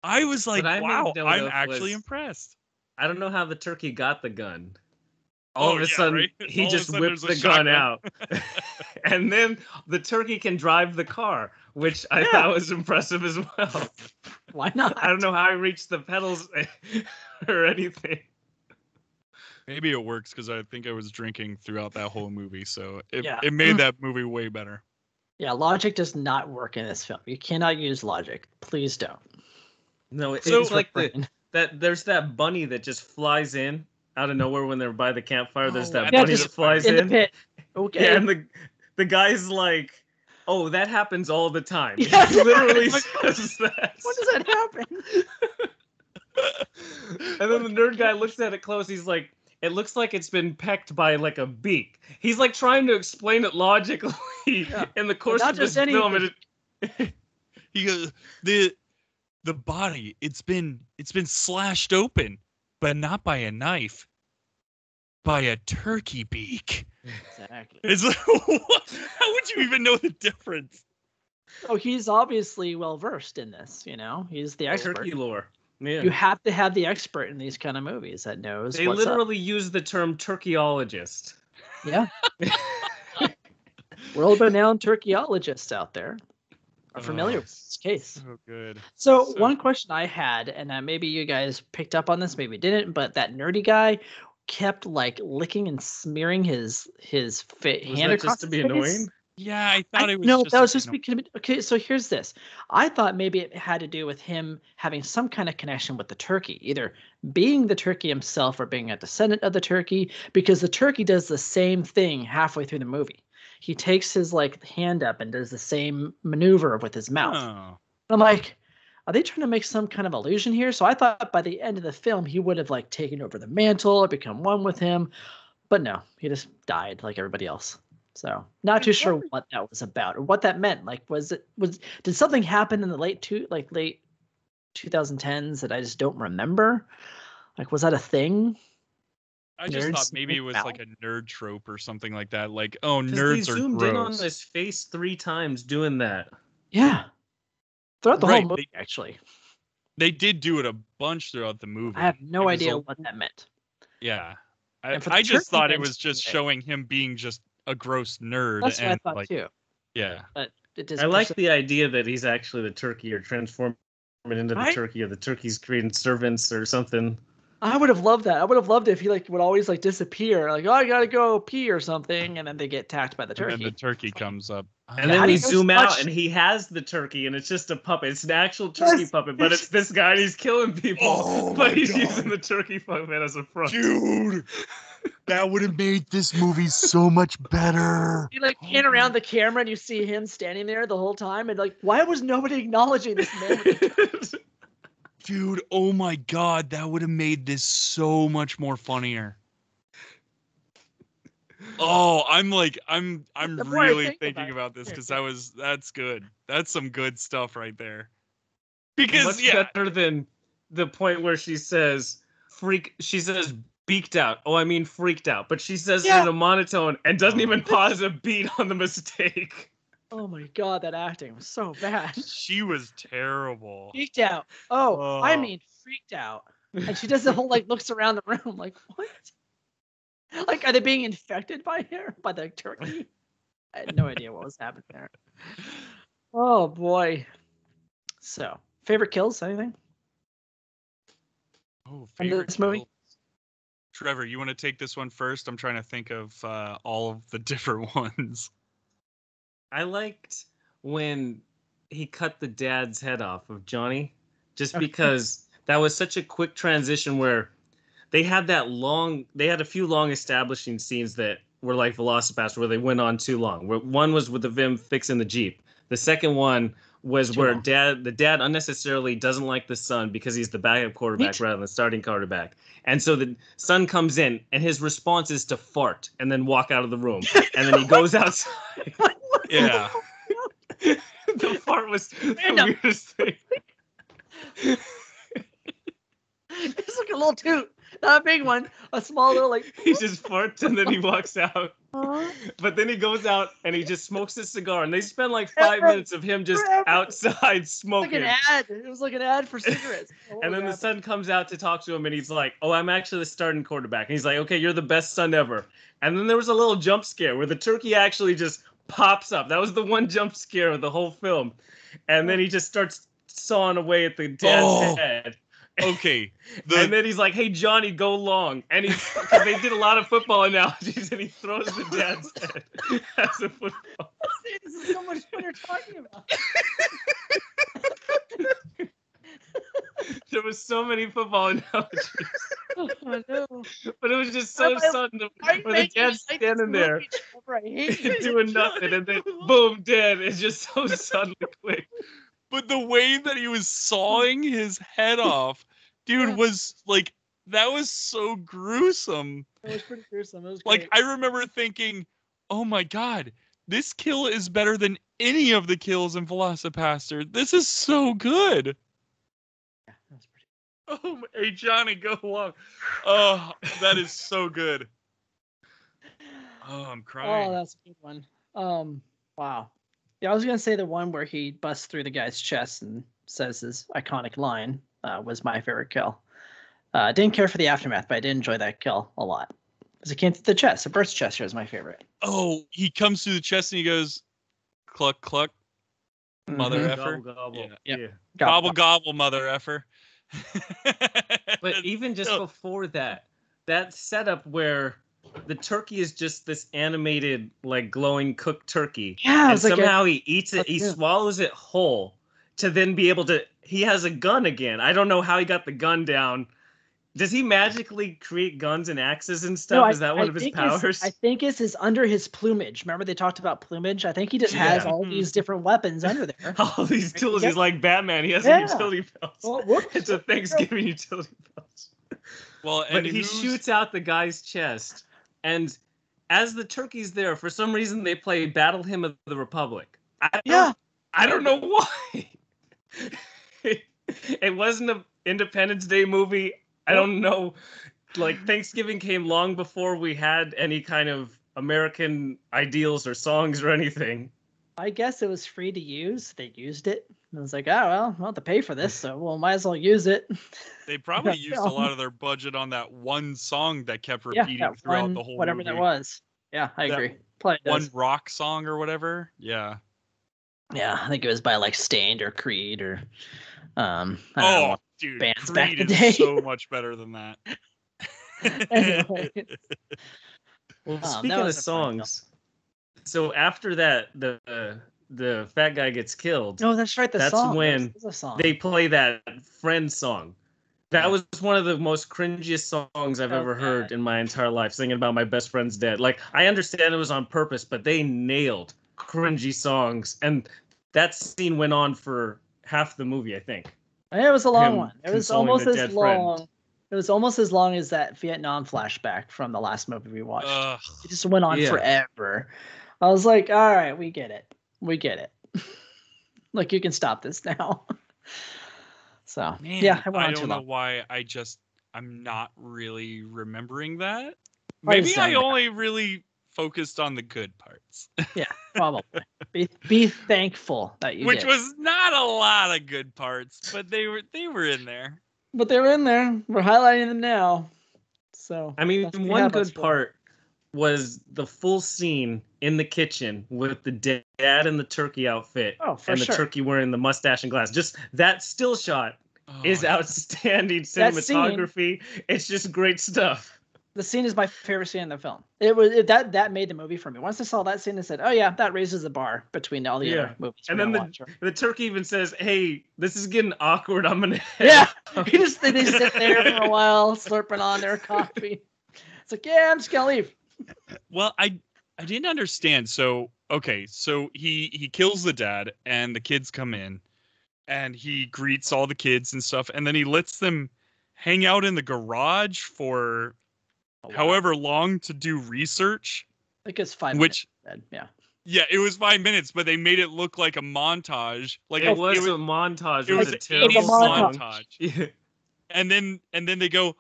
C: I was like,
A: I
C: wow, I'm actually
A: was-
C: impressed.
A: I don't know how the turkey got the gun. All
C: Oh,
A: of a
C: yeah,
A: sudden,
C: right?
A: he
C: All
A: just
C: sudden
A: whips the gun out, [LAUGHS] and then the turkey can drive the car, which I
B: Yeah.
A: thought was impressive as well. [LAUGHS]
B: Why not?
A: I don't know how I reached the pedals [LAUGHS] or anything.
C: Maybe it works because I think I was drinking throughout that whole movie, so it,
B: Yeah.
C: it made that movie way better.
B: Yeah, logic does not work in this film. You cannot use logic. Please don't.
A: No, it-
C: So-
A: it's like the, that. There's that bunny that just flies in out of nowhere when they're by the campfire. There's
C: Oh,
A: that
C: at
B: the
A: bunny that flies
B: in
A: in.
B: the pit. Okay.
A: Yeah, and the the guy's like, "Oh, that happens all the time." [LAUGHS]
B: Yeah.
A: He literally [LAUGHS]
B: Like,
A: says that. [LAUGHS]
B: when does that happen?
A: And then the nerd guy looks at it close. He's like, "It looks like it's been pecked by like a beak." He's like trying to explain it logically
B: Yeah.
A: in the course
B: not
A: of this
B: just
A: film. And it,
C: He goes, the the body, it's been it's been slashed open, but not by a knife, by a turkey beak.
B: Exactly. [LAUGHS]
C: It's like, [LAUGHS] how would you even know the difference?
B: Oh, he's obviously well versed in this. You know, he's the expert.
A: turkey lore. Yeah.
B: You have to have the expert in these kind of movies that knows.
A: They
B: what's up.
A: literally use the term turkeyologist.
B: Yeah. [LAUGHS] World-renowned turkeyologists out there are familiar
C: Oh,
B: with this case.
C: So good.
B: So,
C: So-
B: one question I had, and uh, maybe you guys picked up on this, maybe didn't, but that nerdy guy kept like licking and smearing his his fa-
A: Was
B: hand
A: that
B: across
A: just to be
B: face.
A: annoying?
C: Yeah, I thought
B: I,
C: it was
B: no, that was just because. Okay, so here's this. I thought maybe it had to do with him having some kind of connection with the turkey, either being the turkey himself or being a descendant of the turkey, because the turkey does the same thing halfway through the movie. He takes his like hand up and does the same maneuver with his mouth.
C: Oh.
B: I'm like, are they trying to make some kind of illusion here? So I thought by the end of the film he would have like taken over the mantle or become one with him, but no, he just died like everybody else. So not too sure what that was about or what that meant. Like, was it was did something happen in the late two like late 2010s that I just don't remember? Like, was that a thing?
C: I just
B: Nerds
C: thought maybe it was
B: out.
C: like a nerd trope or something like that. Like, oh, nerds
A: they
C: are
A: zoomed
C: gross.
A: in on his face three times doing that.
B: Yeah, throughout the
C: Right,
B: whole movie,
C: they-
B: actually.
C: They did do it a bunch throughout the movie.
B: I have no
C: It
B: idea
C: a-
B: what that meant.
C: Yeah. I,
B: And for the
C: I just thought it was just
B: it.
C: showing him being just a gross nerd.
B: That's what I thought
C: like,
B: too.
C: yeah.
B: But it just
A: I like the idea that he's actually the turkey or transforming into the
B: Right?
A: turkey or the turkey's creating servants or something.
B: I would have loved that. I would have loved it if he like would always like disappear, like oh I gotta go pee or something, and then they get attacked by the
C: And
B: turkey.
C: then the turkey comes up.
A: And
B: Yeah,
A: then
B: how do
A: we zoom
B: so
A: out
B: much-
A: and he has the turkey and it's just a puppet. It's an actual turkey
B: Yes,
A: puppet, but it's this guy and he's killing people.
C: Oh [LAUGHS]
A: but he's
C: God.
A: using the turkey puppet as a front.
C: Dude, [LAUGHS] that would have made this movie so much better. [LAUGHS]
B: you like oh pan around the camera and you see him standing there the whole time, and like why was nobody acknowledging this man? With the turkey?
C: dude, oh my god, that would have made this so much more funnier. Oh, I'm like I'm I'm
B: The
C: really
B: think
C: thinking
B: about
C: about this because that was that's good. That's some good stuff right there.
A: Much
C: Because yeah,
A: better than the point where she says freak. She says beaked out. Oh, I mean freaked out. But she says it in a monotone and doesn't
C: Oh.
A: even pause a beat on the mistake.
B: Oh my god, that acting was so bad. [LAUGHS]
C: she was terrible.
B: Freaked out. Oh, I
C: Oh.
B: mean freaked out. And she does the [LAUGHS] whole like looks around the room like what? Like are they being infected by her by the turkey? [LAUGHS] I had no idea what was happening there. Oh boy. So favorite kills? Anything?
C: Oh, favorite
B: this movie?
C: kills. Trevor, you want to take this one first? I'm trying to think of uh, all of the different ones.
A: I liked when he cut the dad's head off of Johnny, just because that was such a quick transition where they had that long, they had a few long establishing scenes that were like VelociPastor where they went on too long. Where one was with the Vim fixing the Jeep. The second one was
B: Too
A: where
B: long.
A: dad, the dad unnecessarily doesn't like the son because he's the backup quarterback rather than the starting quarterback. And so the son comes in and his response is to fart and then walk out of the room. And then he goes [LAUGHS] outside.
C: Yeah. [LAUGHS]
A: the fart was the
B: Random.
A: weirdest thing.
B: it's like a little toot. Not a big one. A small little like [LAUGHS]
A: He just farts and then he walks out. But then he goes out and he just smokes a cigar. And they spend like five
B: Forever.
A: minutes of him just
B: Forever.
A: outside
B: like an
A: smoking.
B: ad. It was like an ad for cigarettes. [LAUGHS]
A: And then the son comes out to talk to him and he's like, Oh, I'm actually the starting quarterback. And he's like, Okay, you're the best son ever. And then there was a little jump scare where the turkey actually just pops up. That was the one jump scare of the whole film. And then he just starts sawing away at the dad's
C: Oh.
A: head.
C: Okay. [LAUGHS] The,
A: and then he's like, "Hey Johnny, go long." And he, cause they did a lot of football analogies, and he throws the dad's [LAUGHS] head as a football.
B: this is so much what you're talking about. [LAUGHS] [LAUGHS]
A: There was so many football [LAUGHS] analogies,
B: Oh no.
A: but it was just so
B: I-
A: sudden to,
B: Why
A: where the
B: make me
A: dad's standing there
B: movie, Trevor? I [LAUGHS] hate you.
A: doing nothing, and then boom, dead. It's just so suddenly quick.
C: but the way that he was sawing his head off, dude,
B: Yeah.
C: was like that was so gruesome.
B: It was pretty gruesome. It was
C: Like. I remember thinking, "Oh my god, this kill is better than any of the kills in VelociPastor. This is so good."
B: Yeah, that was pretty.
C: Oh, hey Johnny, go along. Oh, that is so good. Oh, I'm crying.
B: Oh, that's a good one. Um, wow. Yeah, I was gonna say the one where he busts through the guy's chest and says his iconic line uh, was my favorite kill. Uh, didn't care for the aftermath, but I did enjoy that kill a lot. Because it came through the chest. The burst chest here is my favorite.
C: oh, he comes through the chest and he goes, "Cluck cluck, mother
B: Mhm.
C: effer."
A: Gobble, gobble.
C: Yeah.
B: Yep.
A: yeah.
C: Gobble gobble, mother effer." [LAUGHS]
A: But even just before that, that setup where the turkey is just this animated, like glowing cooked turkey.
B: Yeah,
A: and
B: was like a-
A: somehow he eats it, he
B: cartoon.
A: swallows it whole to then be able to. He has a gun again. I don't know how he got the gun down. Does he magically create guns and axes and stuff?
B: No, I-
A: is that one
B: I
A: of his powers?
B: I think it's is under his plumage. Remember they talked about plumage? I think he just has
A: Yeah.
B: all these hmm. different weapons under there. [LAUGHS]
A: All these tools.
B: Yeah.
A: He's like Batman. He has
B: Yeah.
A: a utility belt.
B: Oh, whoops.
A: It's a Thanksgiving utility belt.
C: well,
A: But
C: and
A: he
C: who's-
A: shoots out the guy's chest, and as the turkey's there, for some reason they play "Battle Hymn of the Republic." I don't,
B: Yeah.
A: I don't know [LAUGHS] why. it wasn't an Independence Day movie. I don't know. Like Thanksgiving came long before we had any kind of American ideals or songs or anything.
B: I guess it was free to use. They used it. And I was like, oh well, I'll have to pay for this, so well, might as well use it. [LAUGHS]
C: They probably [LAUGHS] used a lot of their budget on that one song that kept
B: yeah,
C: repeating
B: that
C: throughout
B: one,
C: the whole
B: whatever
C: movie.
B: that was. Yeah, I
C: That
B: agree. Probably
C: One
B: does.
C: rock song or whatever. Yeah.
B: Yeah, I think it was by like Staind or Creed or um. I don't know
C: Oh,
B: what-
C: dude,
B: bands
C: Creed
B: back in the day.
C: so [LAUGHS] much better than that.
B: Anyway. [LAUGHS]
A: Well,
B: Um,
A: speaking of songs, so after that, the uh, the fat guy gets killed.
B: No, that's right. The
A: That's
B: song.
A: when
B: There's a song.
A: they play that friend song. That
B: Yeah.
A: was one of the most cringiest songs I've
B: Oh,
A: ever heard in my entire life, singing about my best friend's dead. Like I understand it was on purpose, but they nailed cringy songs, and that scene went on for half the movie, I think.
B: It was a long one. It was almost as
A: dead friend.
B: long. It was almost as long as that Vietnam flashback from the last movie we watched.
C: Ugh.
B: it just went on
A: Yeah.
B: forever. I was like, all right, we get it. We get it. [LAUGHS] like you can stop this now. [LAUGHS] so
C: Man,
B: yeah, I went
C: I
B: on
C: don't know
B: long.
C: why. I just I'm not really remembering that. Maybe I
B: same.
C: only really focused on the good parts, [LAUGHS] yeah,
B: Probably. be be thankful that you
C: which
B: did.
C: was not a lot of good parts, but they were they were in there.
B: but they were in there. We're highlighting them now. So
A: I mean,
B: that's what we
A: one
B: have us
A: good
B: for.
A: part was the full scene in the kitchen with the dad in the turkey outfit
B: Oh, for
A: and the
B: sure.
A: turkey wearing the mustache and glass. Just that still shot
C: Oh,
A: is outstanding
B: That scene-
A: cinematography. It's just great stuff.
B: The scene is my favorite scene in the film. It was it, that that made the movie for me. Once I saw that scene, I said, "Oh yeah, that raises the bar between all the
A: Yeah.
B: other movies."
A: And then the-
B: watch.
A: The turkey even says, "Hey, this is getting awkward. I'm gonna." [LAUGHS]
B: yeah, [LAUGHS] he just they, they sit there for a while, slurping on their coffee. It's like, yeah, I'm just gonna leave.
C: Well, I I didn't understand. So okay, so he he kills the dad, and the kids come in, and he greets all the kids and stuff, and then he lets them hang out in the garage for
B: Oh, wow.
C: however long to do research.
B: I think it's five.
C: Which
B: minutes, yeah,
C: yeah, it was five minutes, but they made it look like a montage. Like
A: It was a montage.
C: it
A: It was
C: was
A: a
C: an
A: terrible
C: 80s
A: song.
C: montage. And then and then they go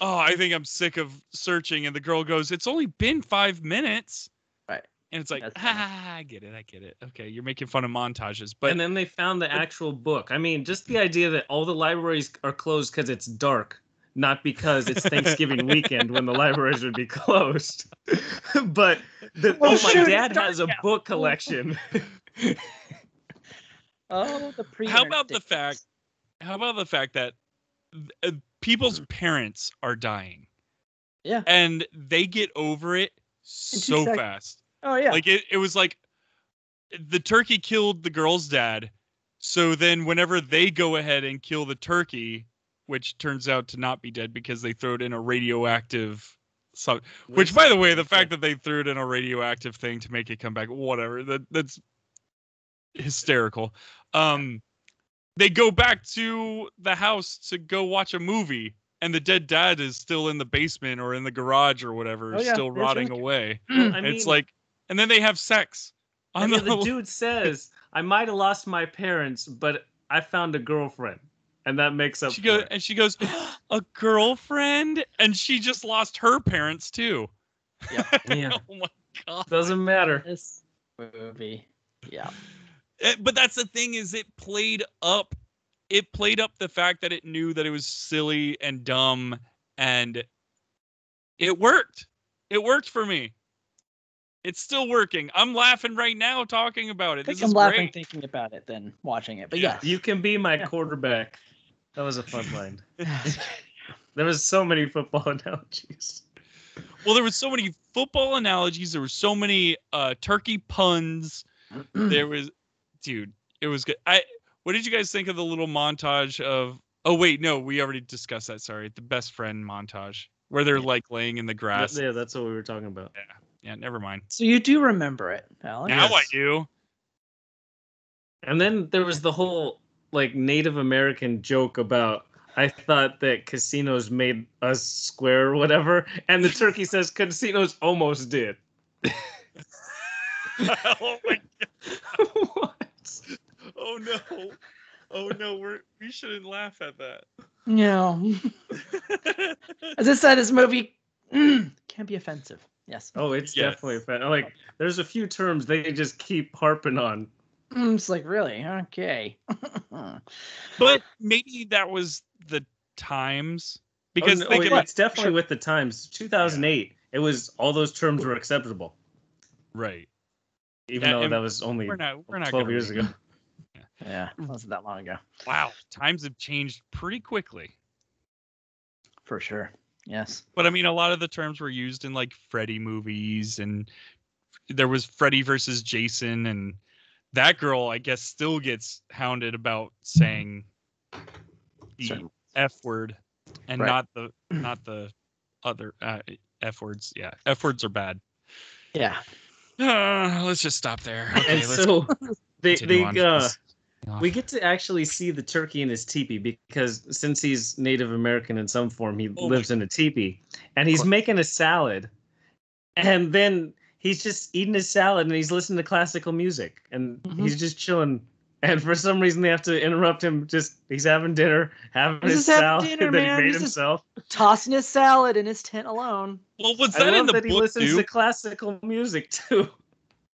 C: oh i think i'm sick of searching and the girl goes it's only been five minutes
B: Right.
C: and it's like
B: That's funny.
C: ah i get it i get it okay you're making fun of montages but
A: and then they found the actual book. I mean, just the idea that all the libraries are closed because it's dark, not because it's [LAUGHS] Thanksgiving weekend when the libraries would be closed. [LAUGHS] but the,
B: Well,
A: oh,
B: shoot,
A: my dad has a
B: out.
A: book collection. [LAUGHS]
B: Oh, the pre.
C: how about the fact how about the fact that uh, people's parents are dying
B: Yeah.
C: and they get over it so
B: seconds.
C: fast
B: Oh yeah.
C: Like it, it was like the turkey killed the girl's dad. So then whenever they go ahead and kill the turkey, which turns out to not be dead because they throw it in a radioactive so which by the way, the fact that they threw it in a radioactive thing to make it come back, whatever, that that's hysterical. Um they go back to the house to go watch a movie and the dead dad is still in the basement or in the garage or whatever,
B: Oh, yeah,
C: still
B: that's
C: rotting
B: right.
C: away. [CLEARS THROAT]
A: I mean,
C: it's like and then they have sex
A: I
C: on
A: mean,
C: the,
A: the [LAUGHS] dude says, "I might have lost my parents, but I found a girlfriend," and that makes up.
C: she goes and she goes a girlfriend and she just lost her parents too
A: Yeah, [LAUGHS] yeah.
C: oh my god
A: doesn't matter.
B: this movie. Yeah.
C: Eh, but that's the thing is it played up it played up the fact that it knew that it was silly and dumb and it worked it worked for me it's still working i'm laughing right now talking about
B: I
C: it
B: think
C: this
B: I'm
C: is
B: laughing
C: great
B: thinking about it than watching it. But
C: Yeah.
B: yes.
A: You can be my
B: Yeah.
A: quarterback. That was a fun line. [LAUGHS] There was so many football [LAUGHS] analogies.
C: well there was so many football analogies there were so many uh turkey puns [CLEARS THROAT] there was dude it was good i what did you guys think of the little montage of oh wait no we already discussed that sorry the best friend montage where they're like laying in the grass
A: Yeah, that's what we were talking about.
C: yeah yeah. never mind
B: so you do remember it, Alex?
C: now i
A: Yes.
C: do
A: And then there was the whole like Native American joke about I thought that casinos made us square or whatever, and the turkey says casinos almost did. [LAUGHS] [LAUGHS]
C: oh my god!
A: what? [LAUGHS]
C: oh no oh no we're we shouldn't laugh at that
B: No. As I said, this movie mm, can't be offensive. Yes.
A: Oh, it's
C: Yes.
A: definitely offensive. Like, there's a few terms they just keep harping on.
B: It's like really okay. [LAUGHS]
C: but maybe that was the times oh, because
A: oh, no,
C: think
A: it-
C: about
A: it's definitely with the times. 2008, it was all those terms were acceptable,
C: right
A: even
C: Yeah,
A: though that was only
C: we're not we're not
A: 12
C: gonna
A: years
C: re-
A: ago.
B: yeah, it wasn't that long ago.
C: wow times have changed pretty quickly
B: For sure. Yes.
C: But I mean, a lot of the terms were used in like Freddy movies, and there was Freddy versus Jason, and that girl, I guess, still gets hounded about saying the
B: Certain-
C: F word and
B: Right.
C: not the not the other uh, F words. Yeah, F words are bad.
B: Yeah.
C: Uh, let's just stop there. Okay,
A: and so [LAUGHS] they they uh We get to actually see the turkey in his teepee because since he's Native American in some form, he
C: Oh
A: lives in a teepee, and he's making a salad, and then he's just eating his salad and he's listening to classical music, and
B: Mhm.
A: he's just chilling. And for some reason, they have to interrupt him. Just he's having dinner, having
B: He's
A: his
B: just having
A: salad [LAUGHS]
B: dinner,
A: that
B: man.
A: he made
B: He's just-
A: himself.
B: Tossing his salad in his tent alone.
C: Well, was
A: I
C: that in
A: love
C: the
A: that he listens
C: dude?
A: to classical music [LAUGHS] too.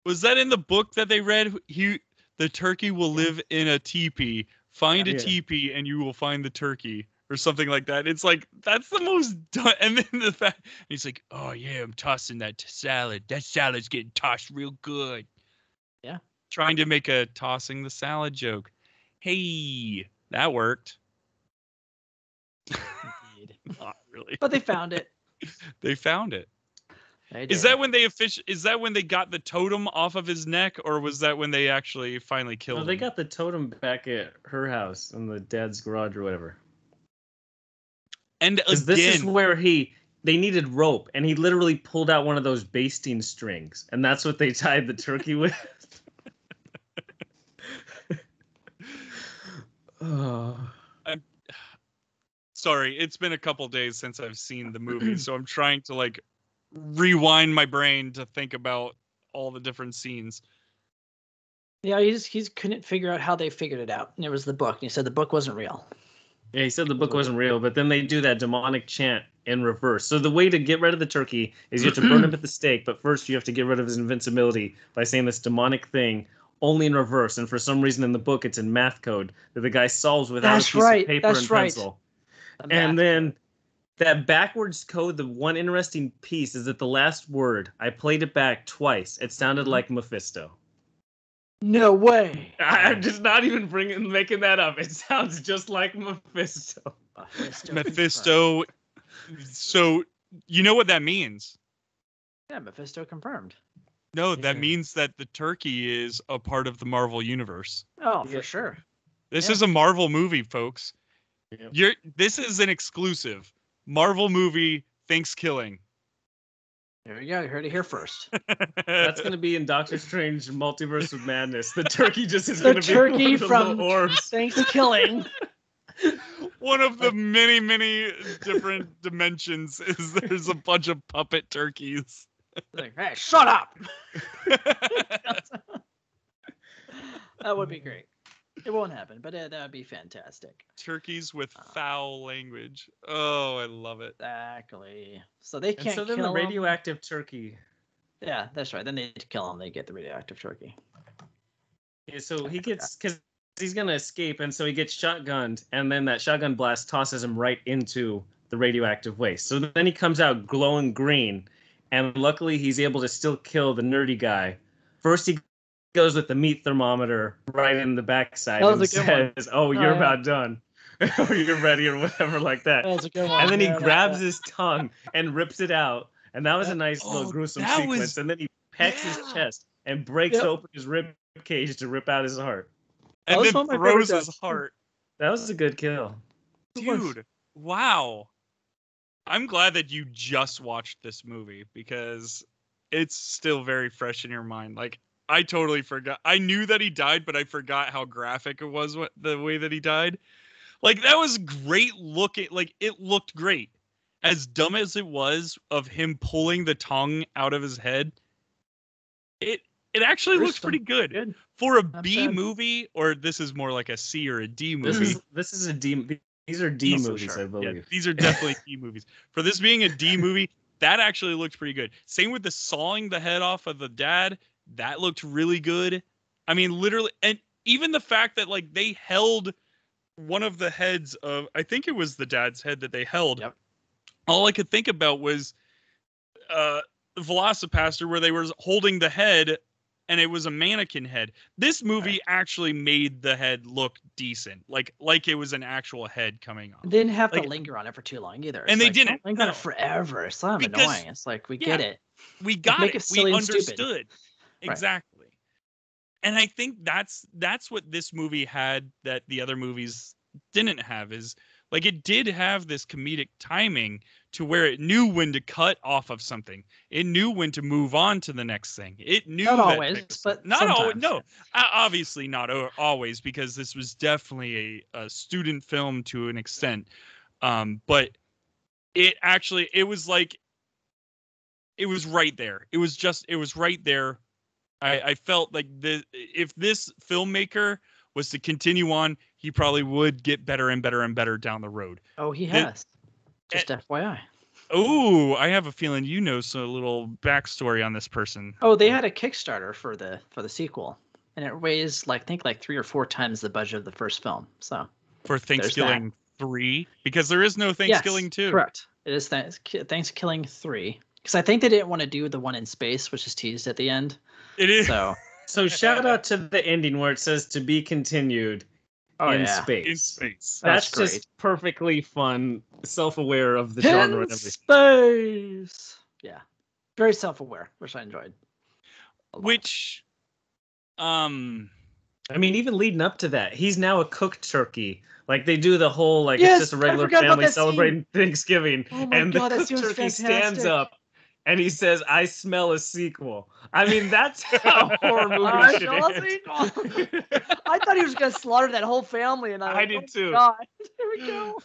C: Was that in the book that they read? He, the turkey will live in a teepee. Find a
A: Yeah.
C: teepee and you will find the turkey, or something like that. It's like that's the most. Done. [LAUGHS] And then the fact he's like, "Oh yeah, I'm tossing that salad. That salad's getting tossed real good."
B: Yeah.
C: Trying to make a tossing the salad joke. Hey, that worked.
B: Indeed. [LAUGHS]
C: Not really.
B: But they found it. [LAUGHS]
C: They found it.
B: They
C: Is that when they offici- Is that when they got the totem off of his neck, or was that when they actually finally killed
A: Well, they got the totem back at her house in the dad's garage or whatever.
C: And
A: 'Cause
C: again,
A: this is where he they needed rope, and he literally pulled out one of those basting strings, and that's what they tied the turkey with. [LAUGHS] [SIGHS] oh.
C: sorry, it's been a couple days since I've seen the movie, [CLEARS THROAT] so I'm trying to like rewind my brain to think about all the different scenes.
B: Yeah, he just he couldn't figure out how they figured it out. And it was the book. And he said the book wasn't real.
A: Yeah, he said the book wasn't real, but then they do that demonic chant in reverse. So the way to get rid of the turkey is you have to burn him [CLEARS THROAT] at the stake, but first you have to get rid of his invincibility by saying this demonic thing only in reverse. And for some reason in the book, it's in math code that the guy solves without
B: That's
A: a piece
B: right,
A: of paper
B: that's
A: and
B: right.
A: pencil.
B: The
A: And
B: math.
A: then that backwards code, the one interesting piece is that the last word, I played it back twice. It sounded
B: Mm-hmm.
A: like Mephisto.
B: No way.
A: I- I'm just not even bringing making that up. It sounds just like Mephisto.
B: Mephisto.
C: Mephisto. So you know what that means?
B: Yeah, Mephisto confirmed.
C: No, that
A: Yeah.
C: means that the turkey is a part of the Marvel universe.
B: Oh,
A: Yeah.
B: for sure.
C: This
B: Yeah.
C: is a Marvel movie, folks.
A: Yep.
C: You're this is an exclusive Marvel movie. Thankskilling.
B: There you go. You heard it here first.
A: That's gonna be in Doctor Strange Multiverse of Madness. The turkey just is gonna be one of the
B: from-
A: little orbs.
B: Thanks to killing.
C: one of the many, many different dimensions is there's a bunch of puppet turkeys.
B: like, hey, shut up. [LAUGHS] [LAUGHS] that would be great. It won't happen, but uh, that would be fantastic.
C: turkeys with
B: Uh.
C: foul language. Oh, I love it.
B: Exactly. So they can't
A: so then
B: the
A: the
B: 'em.
A: radioactive turkey.
B: Yeah, that's right. Then they kill him. They get the radioactive turkey.
A: Yeah, so he gets because he's gonna escape, and so he gets shotgunned, and then that shotgun blast tosses him right into the radioactive waste. So then he comes out glowing green, and luckily he's able to still kill the nerdy guy. First he goes with the meat thermometer right in the backside and
B: was one.
A: says, "Oh,
B: Oh,
A: you're
B: yeah.
A: about done." [LAUGHS] or oh, you're ready or whatever like that.
B: That was a good one.
A: And then he
B: Yeah,
A: grabs
B: that-
A: his tongue and rips it out. And that was a
B: That-
A: nice little
C: oh,
A: gruesome sequence.
C: was-
A: And then he pecks his chest and breaks
B: Yep.
A: open his rib cage to rip out his heart.
C: And then
B: one of my favorite
C: throws his
B: deaths.
C: heart.
A: That was a good kill.
C: Dude, wow. I'm glad that you just watched this movie because it's still very fresh in your mind. Like I totally forgot. I knew that he died, but I forgot how graphic it was what the way that he died. Like that was great looking like it looked great. As dumb as it was of him pulling the tongue out of his head, it it actually looks pretty good.
B: Good.
C: For a
B: Not
C: B
B: bad.
C: movie, or this is more like a C or a D
A: This
C: movie.
A: is this is a D. These are D
C: These-
A: movies,
B: sure.
A: I
C: Yeah,
A: believe.
C: these are [LAUGHS] definitely D movies. For this being a D movie, that actually looked pretty good. Same with the sawing the head off of the dad. That looked really good. I mean, literally, and even the fact that like they held one of the heads of, I think it was the dad's head that they held.
B: Yep.
C: All I could think about was uh VelociPastor, where they were holding the head and it was a mannequin head. This movie actually made the head look decent, like like it was an actual head coming off.
B: Didn't have
C: Like-
B: to linger on it for too long either.
C: And
B: It's
C: they
B: like,
C: didn't,
B: don't linger on it forever. It's not
C: Because-
B: annoying. It's like we
C: yeah.
B: get it.
C: we got it.
B: it
C: we
B: and
C: understood
B: Right.
C: Exactly and i think that's that's what this movie had that the other movies didn't have is Like it did have this comedic timing to where it knew when to cut off of something. It knew when to move on to the next thing. It knew
B: Not always,
C: things-
B: but
C: not always. No, obviously not always because this was definitely a, a student film to an extent. Um, but it actually it was like it was right there. It was just it was right there. I, I felt like the if this filmmaker was to continue on, he probably would get better and better and better down the road.
B: Oh, he has. Eh, Just FYI.
C: Oh, I have a feeling you know so little backstory on this person.
B: Oh, they had a Kickstarter for the for the sequel, and it raised like I think like three or four times the budget of the first film. So
C: for. Thankskilling three because there is no Thankskilling
B: yes,
C: two.
B: correct. It is thanks Thankskilling three because I think they didn't want to do the one in space, which is teased at the end.
C: It is
B: So [LAUGHS]
A: So shout out to the ending where it says to be continued
B: oh
A: in
B: yeah,
A: space.
C: in space.
A: That's,
B: That's
A: just perfectly fun, self-aware of the genre
B: in space. Yeah, very self-aware, which I enjoyed.
C: Which, um,
A: I mean, even leading up to that, he's now a cooked turkey. Like they do the whole like
B: Yes,
A: it's just a regular family
B: that scene.
A: celebrating [LAUGHS] Thanksgiving,
B: Oh
A: and
B: God,
A: the cooked
B: was
A: turkey stands up and he says, "I smell a sequel." I mean, that's how [LAUGHS] horror movie
B: I
A: should
B: smell a
A: end.
B: sequel. [LAUGHS] I thought he was gonna slaughter that whole family, and I,
A: I
B: like,
A: did
B: oh
A: too.
B: God, [LAUGHS] here we go.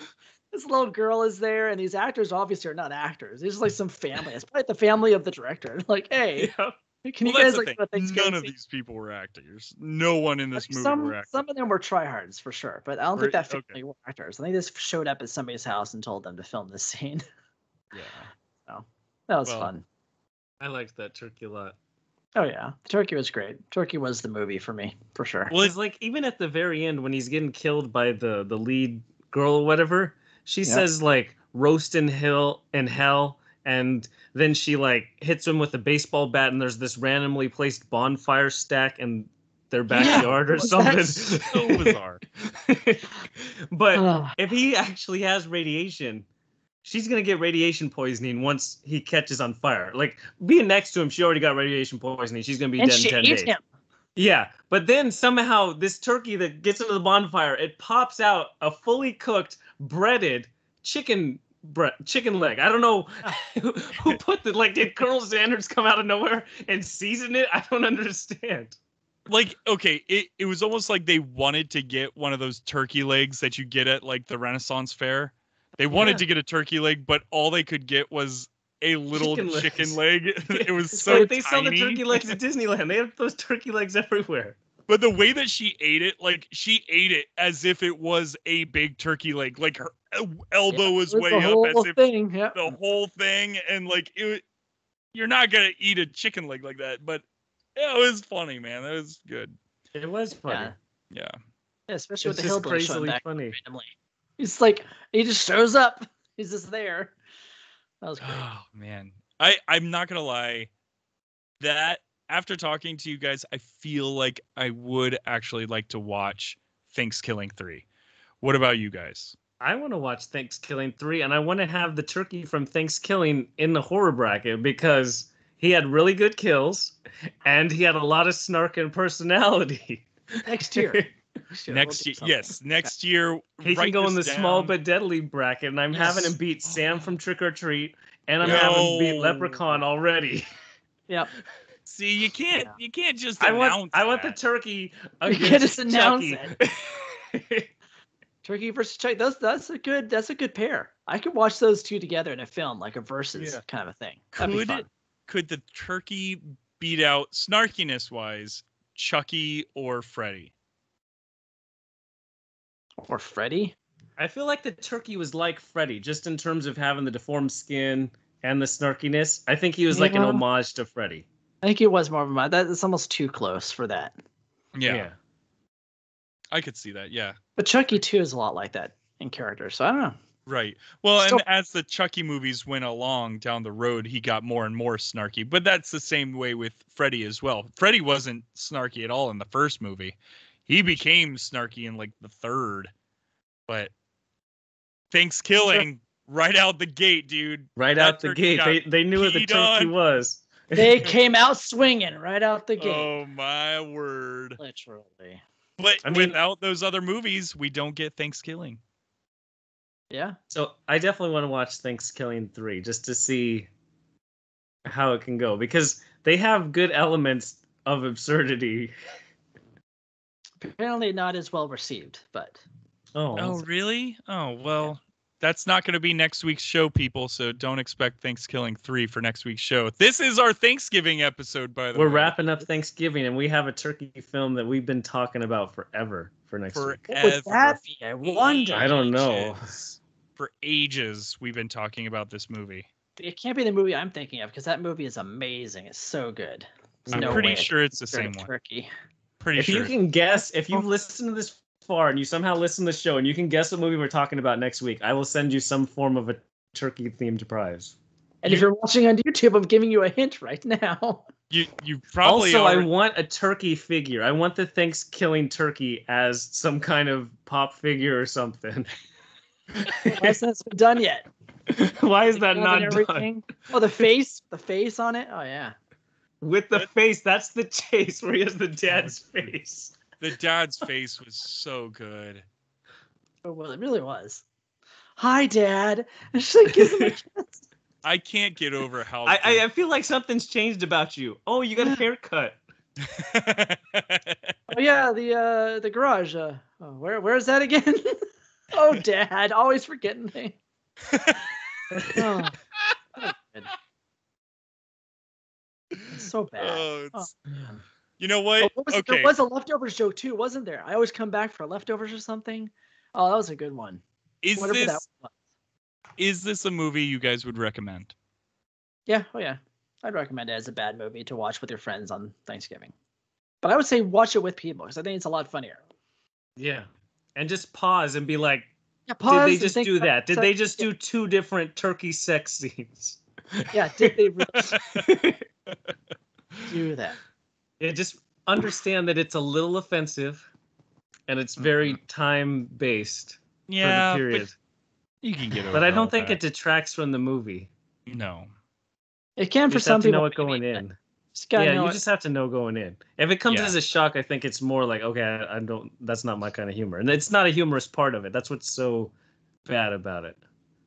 B: This little girl is there, and these actors obviously are not actors. It's just like some family. It's probably the family of the director. Like, hey,
A: Yeah.
B: can
C: well,
B: you
C: that's
B: guys
C: the
B: like
C: thing.
B: do a
C: None of
B: scene?
C: these people were actors. No one in this
B: Like,
C: movie
B: some
C: were actors.
B: some of them were tryhards for sure, but I don't
C: Were-
B: think that
C: okay.
B: family were actors. I think they just showed up at somebody's house and told them to film this scene.
C: Yeah.
B: That was
C: Well,
B: fun.
A: I liked that turkey a lot.
B: Oh yeah, Turkey was great. Turkey was the movie for me for sure.
C: Well,
A: it's like even at the very end when he's getting killed by the the lead girl or whatever, she
B: Yeah.
A: says like roast in hell in hell, and then she like hits him with a baseball bat, and there's this randomly placed bonfire stack in their backyard or [LAUGHS]
B: That's
A: something.
C: so [LAUGHS] bizarre. [LAUGHS]
A: but
B: Ugh.
A: if he actually has radiation, she's gonna get radiation poisoning once he catches on fire. Like being next to him, she already got radiation poisoning. She's gonna be
B: and
A: dead in ten
B: ate
A: days.
B: him.
A: Yeah, but then somehow this turkey that gets into the bonfire, it pops out a fully cooked, breaded chicken bre- chicken leg. I don't know [LAUGHS] who, who [LAUGHS] put the like. Did Colonel Sanders come out of nowhere and season it? I don't understand.
C: like okay it, it was almost like they wanted to get one of those turkey legs that you get at like the renaissance fair they wanted
A: Yeah.
C: to get a turkey leg but all they could get was a little
A: Chicken
C: chicken, leg [LAUGHS] [LAUGHS] it was so
A: like they sell the
C: tiny.
A: turkey legs at [LAUGHS] Disneyland. They have those turkey legs everywhere.
C: but the way that she ate it like she ate it as if it was a big turkey leg like her elbow
B: Yeah,
C: was way
B: the
C: up as if
B: thing. Yeah.
C: the whole thing and like it you're not gonna eat a chicken leg like that but it was funny man that was good
A: It was funny.
B: Yeah.
C: yeah
B: Yeah, especially
A: It's
B: with the
A: just
B: hillbilly showing
A: crazily funny.
B: randomly. He's like he just shows up. [LAUGHS] He's just there. That was great.
C: Oh man, I I'm not gonna lie. That after talking to you guys, I feel like I would actually like to watch Thankskilling three. What about you guys?
A: I want to watch Thankskilling 3 and I want to have the turkey from Thankskilling in the horror bracket because he had really good kills and he had a lot of snark and personality.
B: Next year. [LAUGHS] [LAUGHS] Next year,
C: next year, yes, next year.
A: He can go in the
C: this
A: small but deadly bracket and I'm having him beat Sam from Trick or Treat and I'm having him beat Leprechaun already. [LAUGHS]
B: Yep.
C: See, you can't,
B: Yeah.
C: you can't just
A: I
C: announce.
A: want I want the
C: that.
A: turkey [LAUGHS]
B: You can't
A: against
B: just announce
A: Chucky.
B: Turkey versus Chucky. That's that's a good that's a good pair. I could watch those two together in a film, like a versus
A: Yeah.
B: kind of a thing. That'd
C: Could
B: fun.
C: could the turkey beat out snarkiness wise Chucky or Freddy?
B: Or Freddy.
A: I feel like the turkey was like Freddy, just in terms of having the deformed skin and the snarkiness. I think he was like an homage to Freddy.
B: I think it was more of a mind. That's almost too close for that.
C: Yeah, I could see that. Yeah.
B: But Chucky too is a lot like that in character. So I don't know.
C: Right. Well,
B: Still-
C: and as the Chucky movies went along down the road, he got more and more snarky. But that's the same way with Freddy as well. Freddy wasn't snarky at all in the first movie. He became snarky in like the third. But Thankskilling right out the gate, dude.
A: Right
C: That
A: out the gate, they they knew what the
C: peed
A: turkey
C: on.
A: was. [LAUGHS]
B: They came out swinging right out the gate.
C: Oh my word.
B: Literally.
C: But
A: I mean-
C: without those other movies, we don't get Thankskilling.
B: Yeah.
A: So I definitely want to watch Thankskilling 3 just to see how it can go because they have good elements of absurdity. [LAUGHS]
B: Apparently not as well received, but
A: Oh,
C: Oh, really? Oh, well, that's not going to be next week's show, people. So don't expect Thankskilling 3 for next week's show. This is our Thanksgiving episode, by the way.
A: we're wrapping up Thanksgiving and we have a turkey film that we've been talking about forever for next week.
B: what would that be? I wonder.
A: I don't know.
C: For ages, we've been talking about this movie.
B: It can't be the movie I'm thinking of because that movie is amazing. It's so good. There's
C: I'm
B: no
C: pretty sure it's the same one.
B: Turkey.
C: Pretty
A: If
C: sure.
A: you can guess, if you've oh. listened to this far and you somehow listen to the show and you can guess what movie we're talking about next week, I will send you some form of a turkey themed prize.
B: And if you're watching on YouTube, I'm giving you a hint right now. [LAUGHS]
C: you you probably
A: also, I want a turkey figure. I want the Thanksgiving turkey as some kind of pop figure or something.
B: That's not been done yet.
A: Why is that [LAUGHS] not
B: and
A: done?
B: Oh, the face, the face on it. Oh yeah.
A: With the face, that's the chase where he has the dad's face.
C: the dad's face was so good.
B: Oh well, it really was. Hi, Dad. [LAUGHS] And she like gives him a [LAUGHS] kiss.
C: I can't get over how
A: I, I I feel like something's changed about you. Oh, you got a haircut. [LAUGHS]
B: Oh yeah, the uh the garage. Uh, oh, where where is that again? oh, Dad, always forgetting things. Oh, so good. It's so bad.
C: Oh, it's-
B: man.
C: you know
B: Oh,
C: what?
B: what was,
C: okay.
B: There was a leftovers joke too, wasn't there? I always come back for leftovers or something. Oh, that was a good one.
C: is
B: Whatever
C: this
B: that was.
C: is this a movie you guys would recommend?
B: Yeah, oh yeah. I'd recommend it as a bad movie to watch with your friends on Thanksgiving. But I would say watch it with people because I think it's a lot funnier.
A: Yeah. And just pause and be like,
B: Yeah,
A: did they just do that? Did they just do two different turkey sex scenes?
B: Yeah, did they really [LAUGHS] do that?
A: Yeah, just understand that it's a little offensive and it's very mm-hmm. time based
C: Yeah,
A: for the period.
C: but you can get over.
A: But, I don't think
C: that.
A: it detracts from the movie.
C: No.
B: It can
A: You
B: for
A: just
B: some
A: have to
B: people.
A: know it going
B: maybe,
A: in.
B: Just gotta
A: Yeah, you
B: it.
A: just have to know going in. If it comes
C: Yeah.
A: as a shock, I think it's more like, okay, I, I don't. That's not my kind of humor, and it's not a humorous part of it. That's what's so bad about it.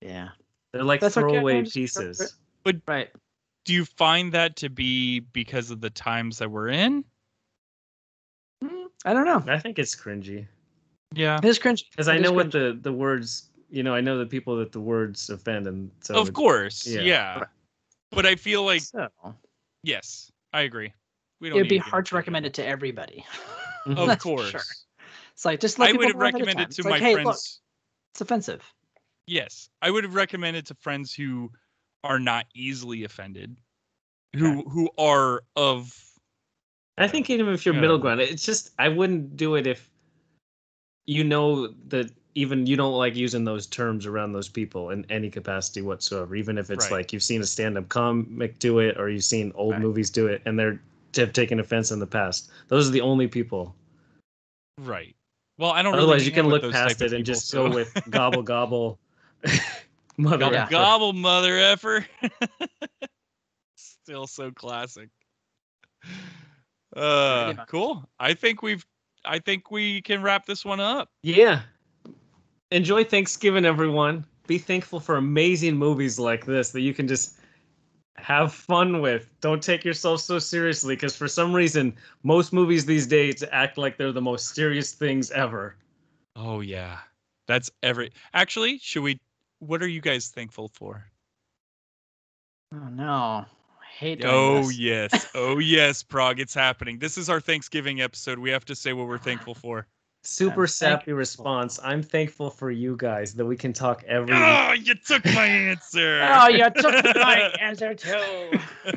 B: Yeah.
A: They're like
B: That's
A: throwaway
B: I just remember
A: pieces.
B: Right.
C: Do you find that to be because of the times that we're in?
B: Mm, I don't know.
A: I think it's cringy
C: Yeah.
B: It's cringy.
A: because I
B: It is
A: know what the the words. You know, I know the people that the words offend, and so
C: of course.
A: yeah.
C: Yeah. But I feel like
B: So,
C: yes, I agree. We don't
B: it'd be hard to recommend it to everybody.
C: Of [LAUGHS] course.
B: sure. It's like just let
C: I would have
B: know ahead of
C: recommended
B: time.
C: it
B: It's
C: to
B: like,
C: my
B: hey,
C: friends.
B: Look, it's offensive.
C: Yes, I would have recommended to friends who are not easily offended, who who are of
A: I think even if you're middle ground, it's just I wouldn't do it if you know that even you don't like using those terms around those people in any capacity whatsoever. Even if it's
C: Right.
A: like you've seen a stand-up comic do it or you've seen old
B: Right.
A: movies do it, and they're have taken offense in the past. Those are the only people.
C: right. Well, I don't. really
A: Otherwise, you can look past it and
C: people,
A: just
C: so-
A: go with [LAUGHS] gobble gobble. Mother
C: gobble
B: Yeah.
A: effer.
C: gobble, mother effer. [LAUGHS] Still so classic. [SIGHS] Uh,
B: much.
C: cool. I think we've. I think we can wrap this one up.
A: Yeah. Enjoy Thanksgiving, everyone. Be thankful for amazing movies like this that you can just have fun with. Don't take yourself so seriously because for some reason, most movies these days act like they're the most serious things ever.
C: Oh yeah, that's every. Actually, should we? What are you guys thankful for?
B: Oh no. I hate
C: Oh
B: this.
C: yes, oh [LAUGHS] yes, Prague, it's happening. This is our Thanksgiving episode. We have to say what we're thankful for.
A: Super
B: I'm
A: sappy
B: thankful.
A: response. I'm thankful for you guys that we can talk every ah, [LAUGHS]
C: Oh, you took my answer.
B: Oh, you took my answer too. [LAUGHS]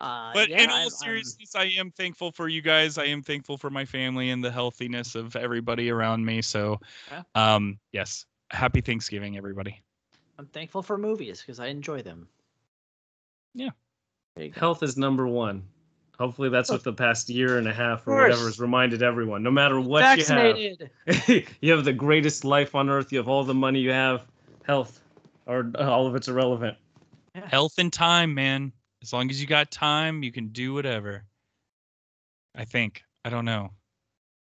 B: Cheryl. Uh,
C: But
B: yeah,
C: in all
B: I'm- I'm-
C: seriousness, I am thankful for you guys. I am thankful for my family and the healthiness of everybody around me. So,
B: Yeah.
C: um, yes, happy Thanksgiving, everybody.
B: I'm thankful for movies because I enjoy them.
C: Yeah.
B: There you go.
A: health is number one. Hopefully that's what the past year and a half or whatever has reminded everyone. No matter what
B: Vaccinated.
A: you have, [LAUGHS] you have the greatest life on earth. You have all the money you have, health, or all of it's irrelevant.
C: Health and time, man. As long as you got time, you can do whatever. I think. I don't know.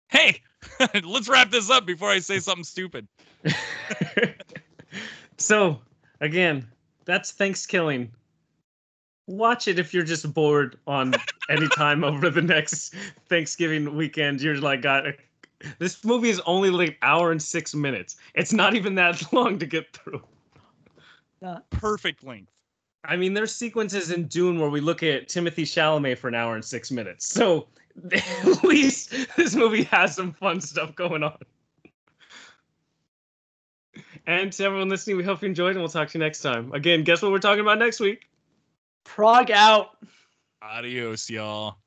C: Hey, [LAUGHS] let's wrap this up before I say something stupid. [LAUGHS]
A: so again, that's Thankskilling. Watch it if you're just bored on [LAUGHS] any time over the next Thanksgiving weekend. You're like, got this movie is only like an hour and six minutes. It's not even that long to get through.
C: Perfect length.
A: I mean, there's sequences in Dune where we look at Timothée Chalamet for an hour and six minutes. So [LAUGHS] at least this movie has some fun stuff going on. And to everyone listening, we hope you enjoyed, and we'll talk to you next time. Again, guess what we're talking about next week?
B: Prague out.
C: Adios, y'all.